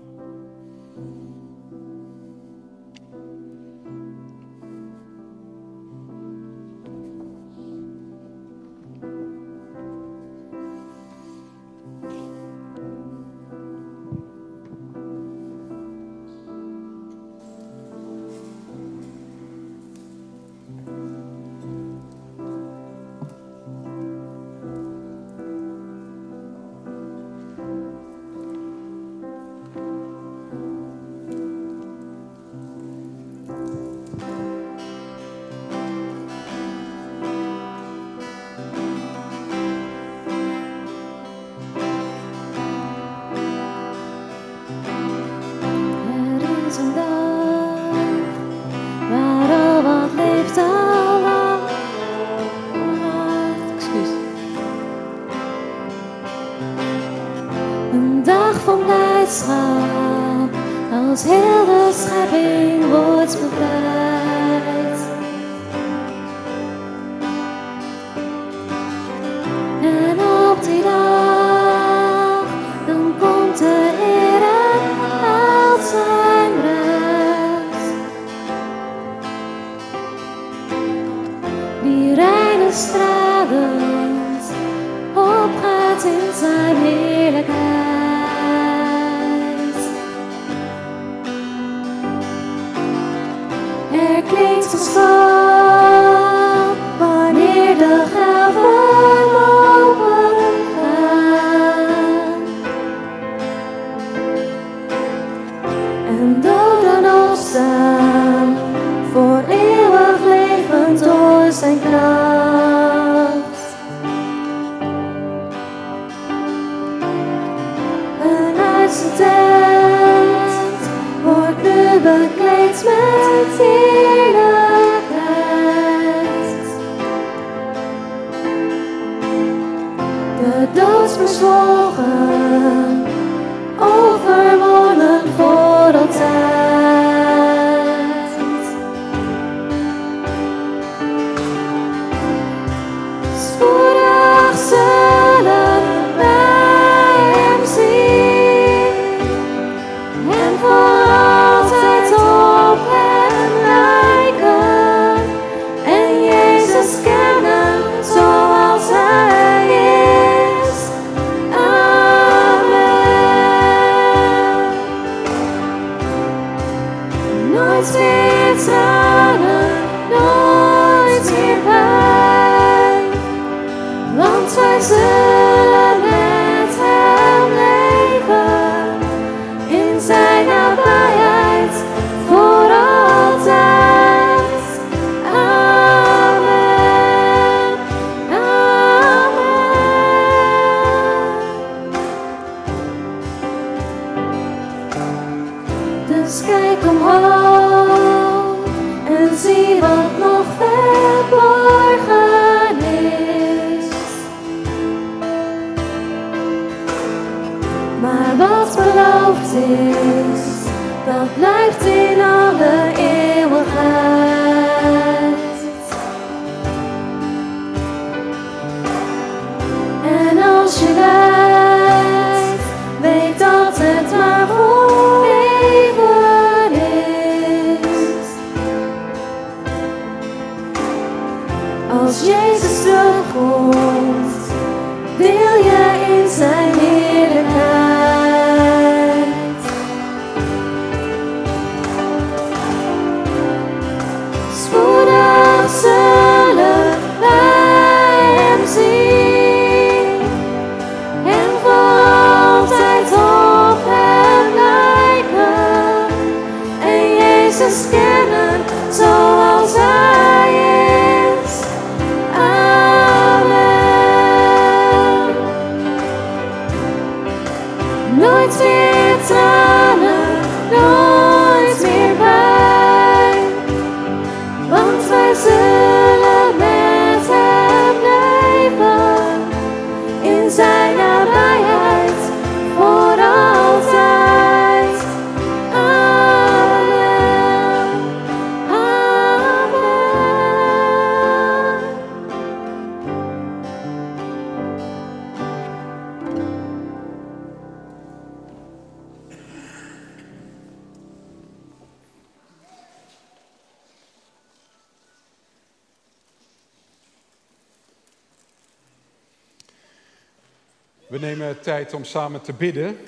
Om samen te bidden.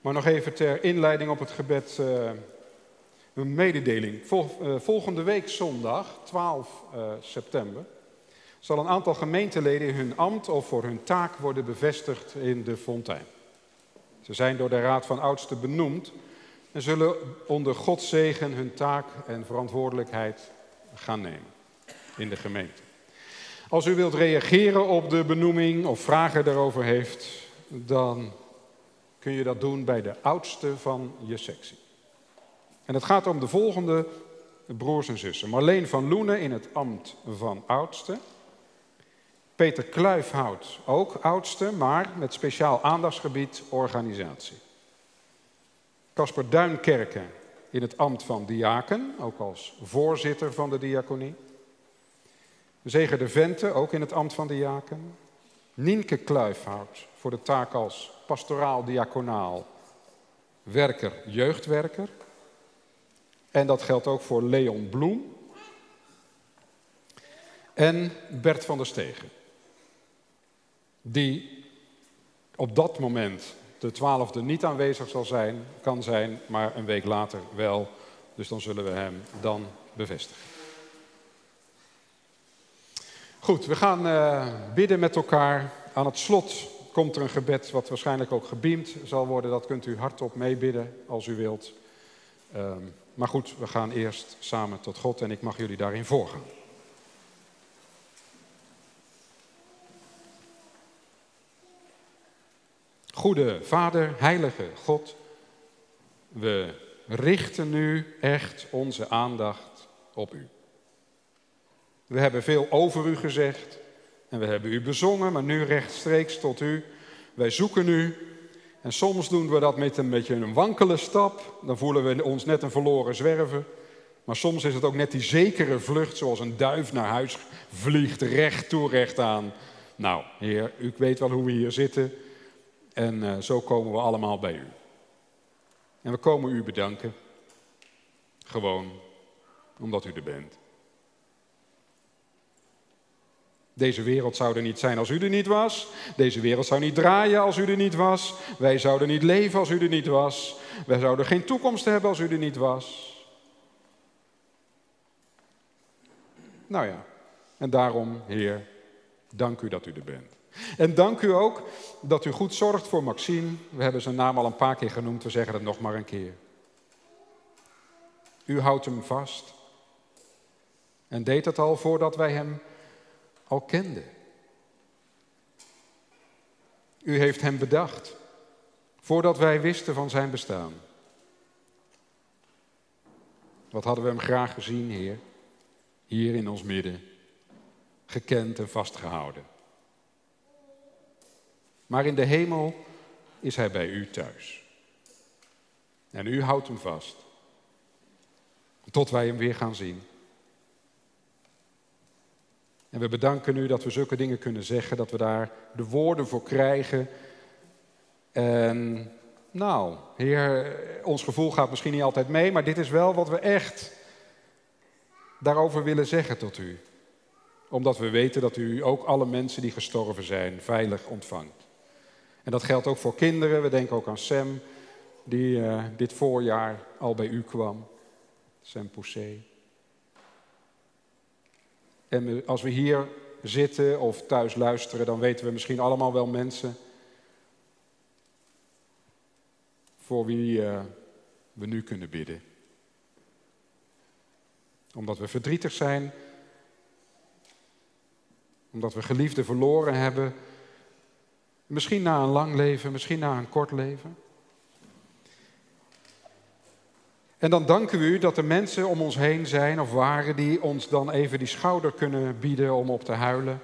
Maar nog even ter inleiding op het gebed eh, een mededeling. Eh, volgende week zondag, 12 eh, september, zal een aantal gemeenteleden in hun ambt of voor hun taak worden bevestigd in de fontein. Ze zijn door de Raad van Oudsten benoemd en zullen onder Gods zegen hun taak en verantwoordelijkheid gaan nemen in de gemeente. Als u wilt reageren op de benoeming of vragen daarover heeft, dan kun je dat doen bij de oudste van je sectie. En het gaat om de volgende broers en zussen. Marleen van Loenen in het ambt van oudste. Peter Kluifhout, ook oudste, maar met speciaal aandachtsgebied organisatie. Casper Duinkerken in het ambt van diaken, ook als voorzitter van de diaconie. Zeger de Vente, ook in het ambt van diaken. Nienke Kluifhout voor de taak als pastoraal diaconaal werker, jeugdwerker. En dat geldt ook voor Leon Bloem. En Bert van der Stegen. Die op dat moment, de twaalfde, niet aanwezig zal zijn, kan zijn, maar een week later wel. Dus dan zullen we hem dan bevestigen. Goed, we gaan eh, bidden met elkaar. Aan het slot komt er een gebed wat waarschijnlijk ook gebeamd zal worden. Dat kunt u hardop meebidden als u wilt. Ehm, maar goed, we gaan eerst samen tot God en ik mag jullie daarin voorgaan. Goede Vader, Heilige God, we richten nu echt onze aandacht op U. We hebben veel over U gezegd en we hebben U bezongen, maar nu rechtstreeks tot U. Wij zoeken U en soms doen we dat met een beetje een wankele stap. Dan voelen we ons net een verloren zwerver. Maar soms is het ook net die zekere vlucht, zoals een duif naar huis vliegt, recht toe, recht aan. Nou, Heer, u weet wel hoe we hier zitten. En eh, zo komen we allemaal bij u. En we komen u bedanken. Gewoon omdat u er bent. Deze wereld zou er niet zijn als u er niet was. Deze wereld zou niet draaien als u er niet was. Wij zouden niet leven als u er niet was. Wij zouden geen toekomst hebben als u er niet was. Nou ja, en daarom, Heer, dank u dat u er bent. En dank u ook dat u goed zorgt voor Maxime. We hebben zijn naam al een paar keer genoemd, we zeggen het nog maar een keer. U houdt hem vast. En deed het al voordat wij hem al kenden. U heeft hem bedacht, voordat wij wisten van zijn bestaan. Wat hadden we hem graag gezien, Heer, hier in ons midden, gekend en vastgehouden. Maar in de hemel is hij bij u thuis. En u houdt hem vast, tot wij hem weer gaan zien. En we bedanken u dat we zulke dingen kunnen zeggen, dat we daar de woorden voor krijgen. En nou, Heer, ons gevoel gaat misschien niet altijd mee, maar dit is wel wat we echt daarover willen zeggen tot u. Omdat we weten dat u ook alle mensen die gestorven zijn veilig ontvangt. En dat geldt ook voor kinderen. We denken ook aan Sam, die uh, dit voorjaar al bij u kwam. Sam Poussé. En als we hier zitten of thuis luisteren, dan weten we misschien allemaal wel mensen voor wie uh, we nu kunnen bidden. Omdat we verdrietig zijn, omdat we geliefden verloren hebben, Misschien na een lang leven, misschien na een kort leven. En dan danken we u dat er mensen om ons heen zijn of waren die ons dan even die schouder kunnen bieden om op te huilen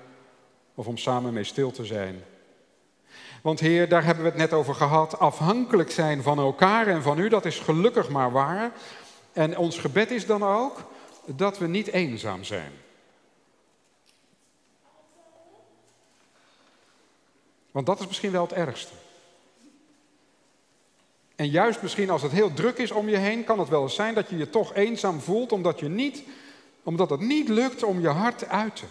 of om samen mee stil te zijn. Want Heer, daar hebben we het net over gehad. Afhankelijk zijn van elkaar en van u, dat is gelukkig maar waar. En ons gebed is dan ook dat we niet eenzaam zijn. Want dat is misschien wel het ergste. En juist misschien als het heel druk is om je heen, kan het wel eens zijn dat je je toch eenzaam voelt omdat, je niet, omdat het niet lukt om je hart te uiten.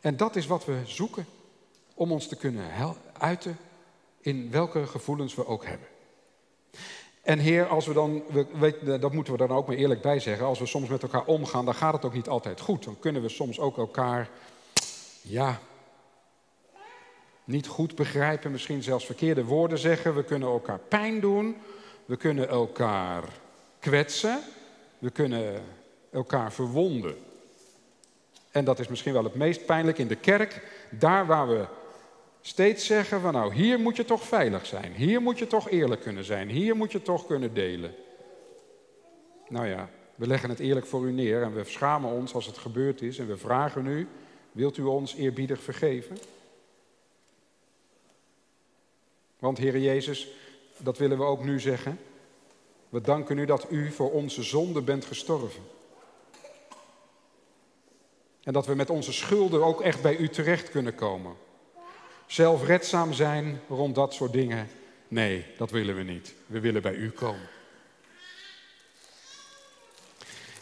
En dat is wat we zoeken om ons te kunnen uiten in welke gevoelens we ook hebben. En Heer, als we dan, weet, dat moeten we dan ook maar eerlijk bij zeggen, als we soms met elkaar omgaan, dan gaat het ook niet altijd goed. Dan kunnen we soms ook elkaar, ja, niet goed begrijpen, misschien zelfs verkeerde woorden zeggen. We kunnen elkaar pijn doen, we kunnen elkaar kwetsen, we kunnen elkaar verwonden. En dat is misschien wel het meest pijnlijk in de kerk, daar waar we steeds zeggen van nou, hier moet je toch veilig zijn, hier moet je toch eerlijk kunnen zijn, hier moet je toch kunnen delen. Nou ja, we leggen het eerlijk voor u neer en we schamen ons als het gebeurd is en we vragen u, wilt u ons eerbiedig vergeven? Want Heere Jezus, dat willen we ook nu zeggen. We danken u dat u voor onze zonde bent gestorven. En dat we met onze schulden ook echt bij u terecht kunnen komen. Zelfredzaam zijn rond dat soort dingen. Nee, dat willen we niet. We willen bij u komen.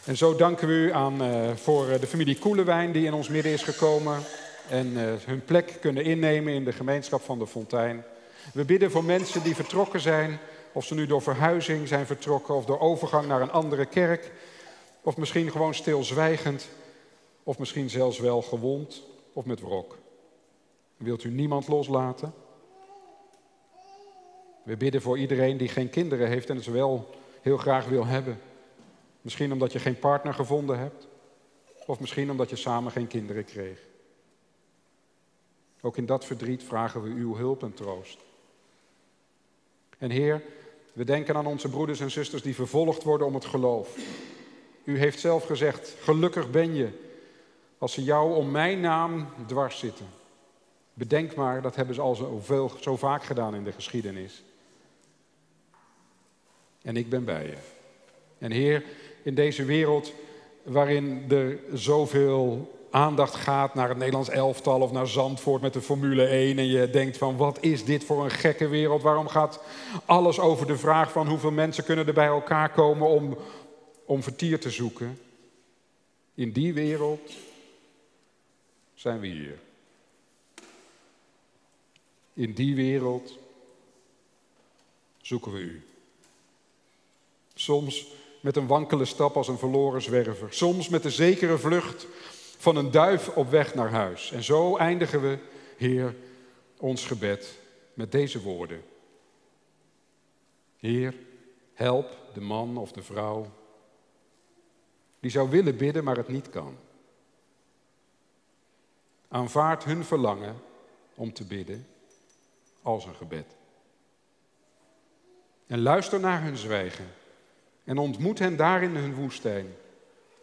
En zo danken we u aan, uh, voor eh, de familie Koelewijn die in ons midden is gekomen. En uh, hun plek kunnen innemen in de gemeenschap van de Fontein. We bidden voor mensen die vertrokken zijn, of ze nu door verhuizing zijn vertrokken, of door overgang naar een andere kerk, of misschien gewoon stilzwijgend, of misschien zelfs wel gewond of met wrok. Wilt u niemand loslaten? We bidden voor iedereen die geen kinderen heeft en ze wel heel graag wil hebben. Misschien omdat je geen partner gevonden hebt, of misschien omdat je samen geen kinderen kreeg. Ook in dat verdriet vragen we uw hulp en troost. En Heer, we denken aan onze broeders en zusters die vervolgd worden om het geloof. U heeft zelf gezegd, gelukkig ben je als ze jou om mijn naam dwars zitten. Bedenk maar, dat hebben ze al zo, veel, zo vaak gedaan in de geschiedenis. En ik ben bij je. En Heer, in deze wereld waarin er zoveel aandacht gaat naar het Nederlands elftal of naar Zandvoort met de Formule 1 en je denkt van wat is dit voor een gekke wereld? Waarom gaat alles over de vraag van hoeveel mensen kunnen er bij elkaar komen om, om vertier te zoeken? In die wereld zijn we hier. In die wereld zoeken we u. Soms met een wankele stap als een verloren zwerver. Soms met de zekere vlucht van een duif op weg naar huis. En zo eindigen we, Heer, ons gebed met deze woorden. Heer, help de man of de vrouw die zou willen bidden, maar het niet kan. Aanvaard hun verlangen om te bidden als een gebed. En luister naar hun zwijgen en ontmoet hen daar in hun woestijn.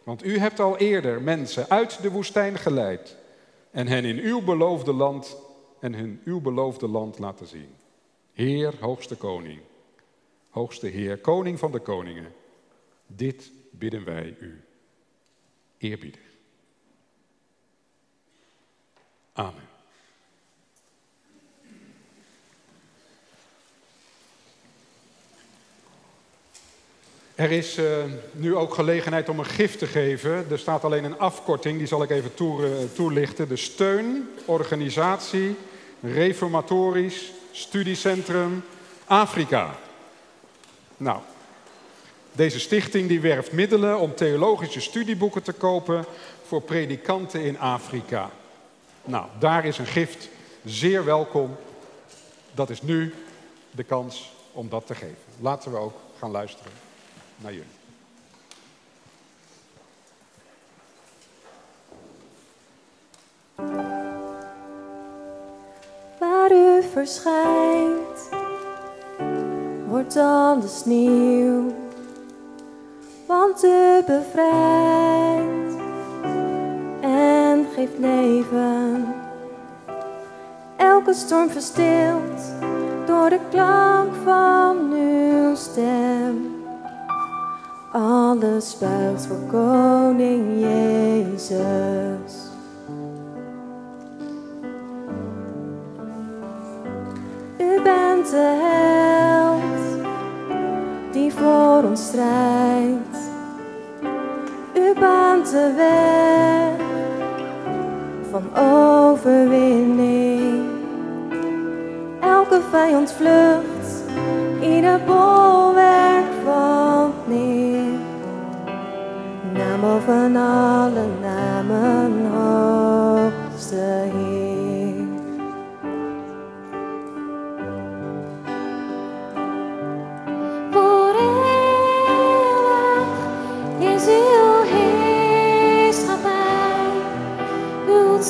Want u hebt al eerder mensen uit de woestijn geleid en hen in uw beloofde land en hun uw beloofde land laten zien. Heer, hoogste koning, hoogste Heer, koning van de koningen, dit bidden wij u. Eerbiedig. Amen. Er is uh, nu ook gelegenheid om een gift te geven. Er staat alleen een afkorting, die zal ik even uh, toelichten. De Steun, Organisatie, Reformatorisch, Studiecentrum, Afrika. Nou, deze stichting die werft middelen om theologische studieboeken te kopen voor predikanten in Afrika. Nou, daar is een gift zeer welkom. Dat is nu de kans om dat te geven. Laten we ook gaan luisteren jullie. verschijnt, wordt alles nieuw. Want u bevrijdt en geeft leven. Elke storm verstilt door de klank van uw stem. Alles buigt voor Koning Jezus. U bent de held die voor ons strijdt. U baant de weg van overwinning. Elke vijand vlucht, ieder bolwerk neer. Naam boven alle namen, hoogste Heer. Voor is uw heerschappij. Uw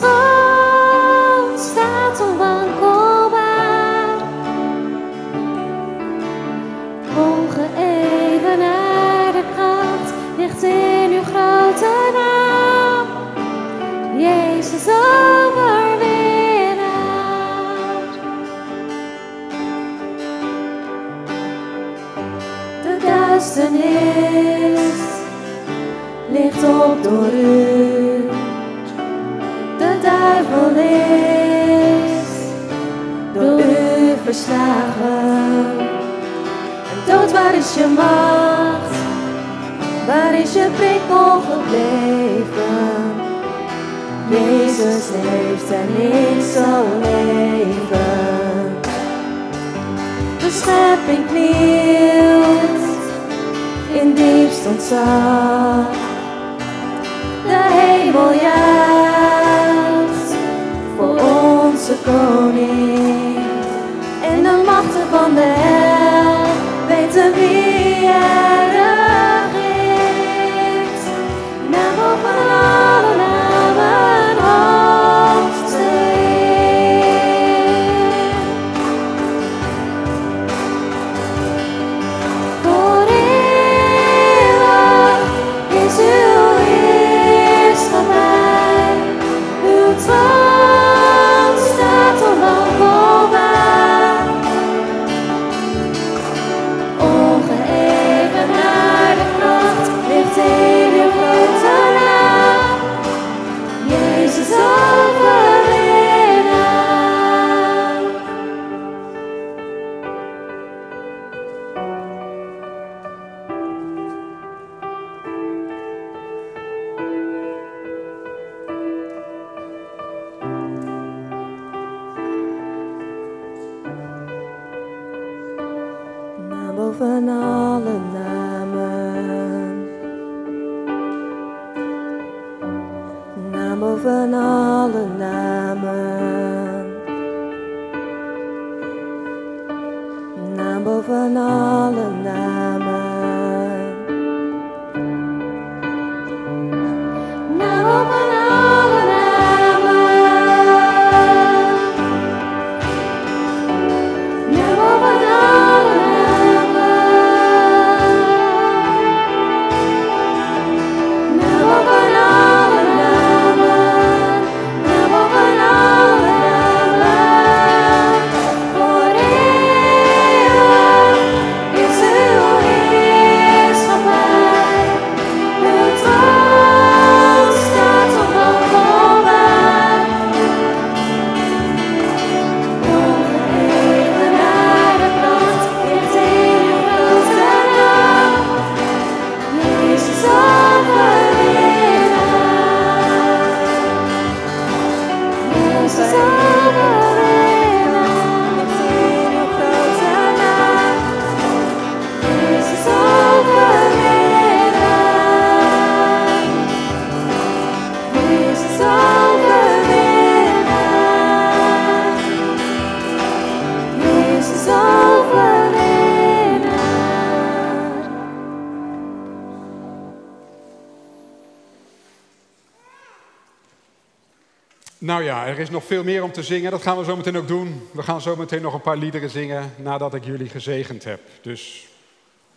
Nou ja, er is nog veel meer om te zingen. Dat gaan we zo meteen ook doen. We gaan zo meteen nog een paar liederen zingen nadat ik jullie gezegend heb. Dus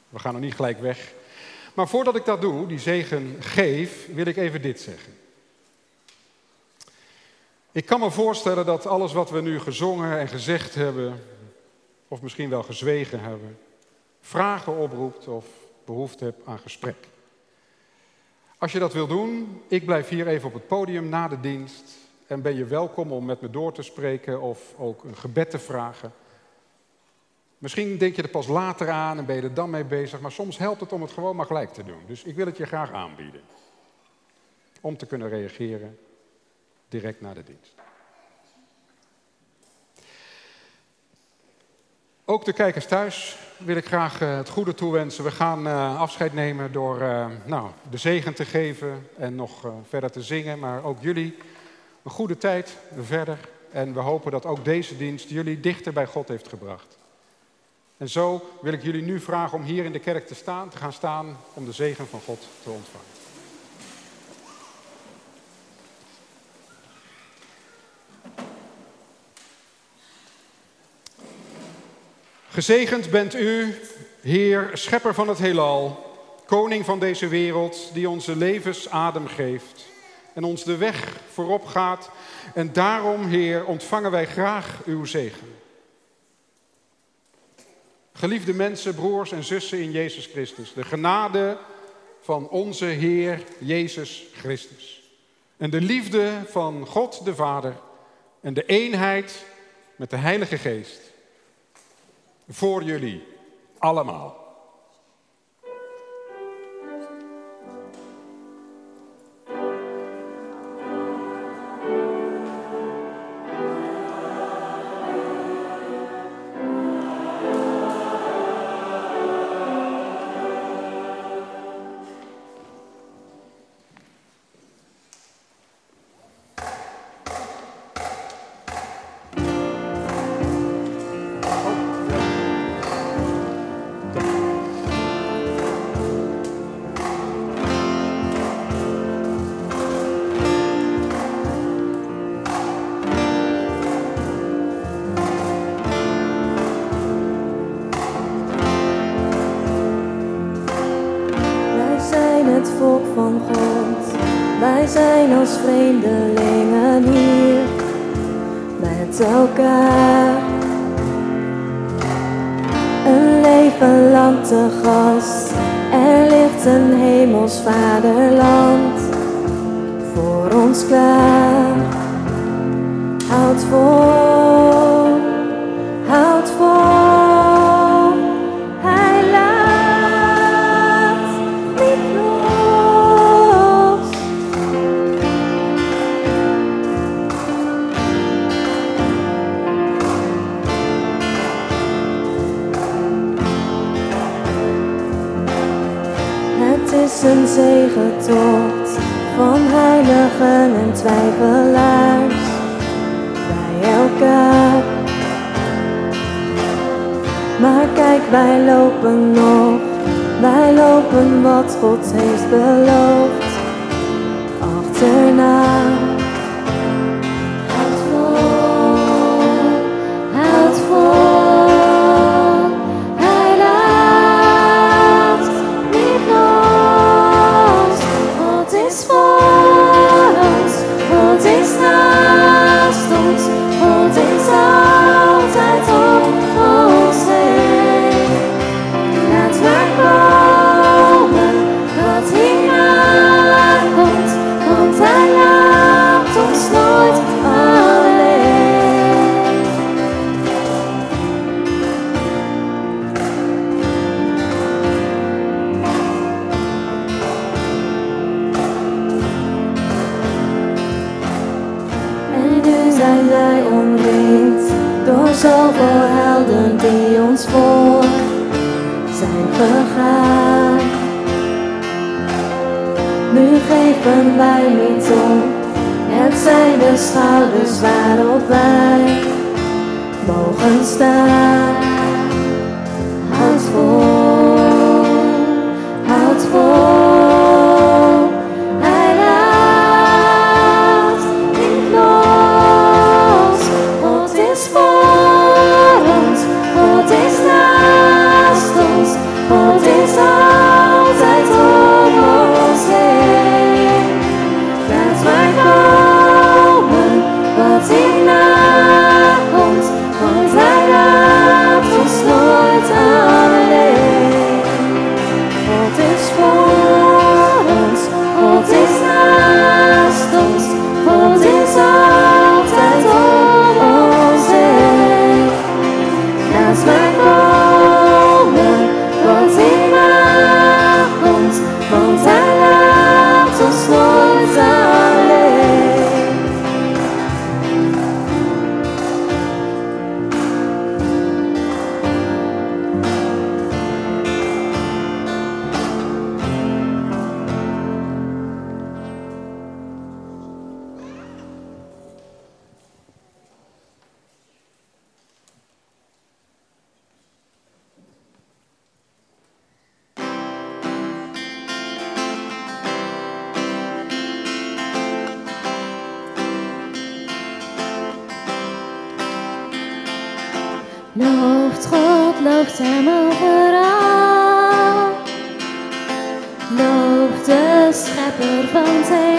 we gaan nog niet gelijk weg. Maar voordat ik dat doe, die zegen geef, wil ik even dit zeggen. Ik kan me voorstellen dat alles wat we nu gezongen en gezegd hebben, of misschien wel gezwegen hebben, vragen oproept of behoefte hebt aan gesprek. Als je dat wil doen, ik blijf hier even op het podium na de dienst en ben je welkom om met me door te spreken of ook een gebed te vragen. Misschien denk je er pas later aan en ben je er dan mee bezig, maar soms helpt het om het gewoon maar gelijk te doen. Dus ik wil het je graag aanbieden. Om te kunnen reageren direct na de dienst. Ook de kijkers thuis wil ik graag eh, het goede toewensen. We gaan uh, afscheid nemen door uh, nou, de zegen te geven en nog verder te zingen. Maar ook jullie een goede tijd verder. En we hopen dat ook deze dienst jullie dichter bij God heeft gebracht. En zo wil ik jullie nu vragen om hier in de kerk te staan, te gaan staan om de zegen van God te ontvangen. Gezegend bent u, Heer, schepper van het heelal, koning van deze wereld, die onze levens adem geeft en ons de weg voorop gaat. En daarom, Heer, ontvangen wij graag uw zegen. Geliefde mensen, broers en zussen in Jezus Christus, de genade van onze Heer Jezus Christus. En de liefde van God de Vader en de eenheid met de Heilige Geest voor jullie allemaal. Lang te gast. Er ligt een hemels vaderland voor ons klaar. Houd vol, zegentocht van heiligen en twijfelaars bij elkaar. Maar kijk, wij lopen nog, wij lopen wat God heeft beloofd. Achterna. Zijn de schouders waarop wij mogen staan. Looft God, loopt hem overal. Loopt de schepper van zijn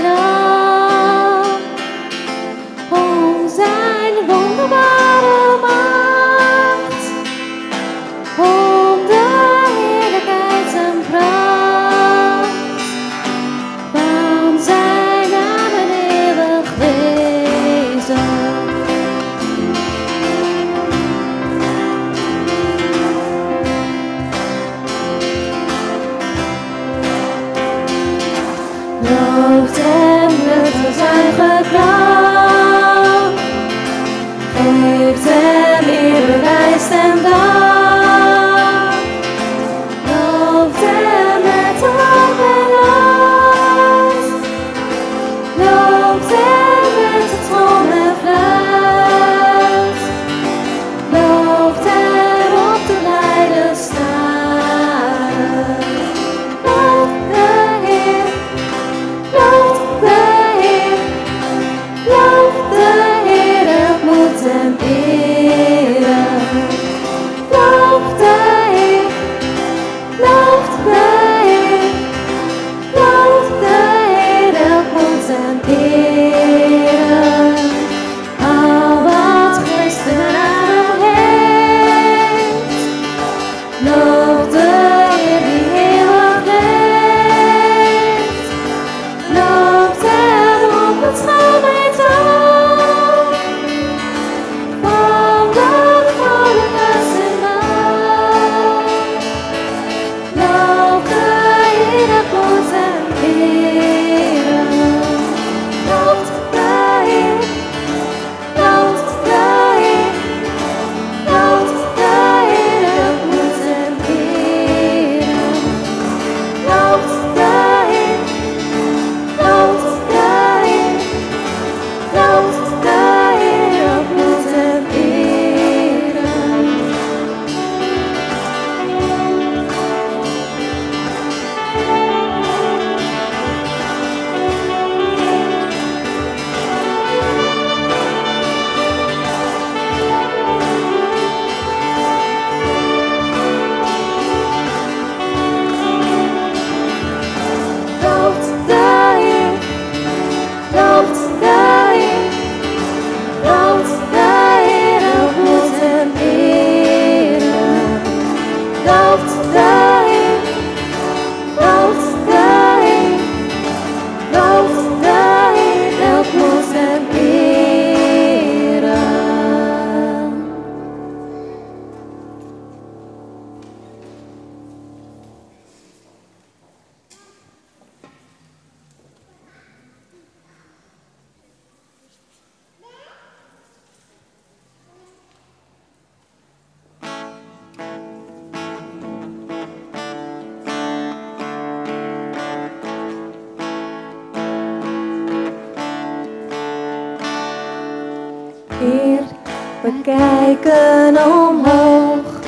We kijken omhoog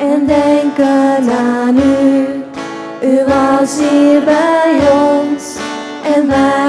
en denken aan u. U was hier bij ons en wij.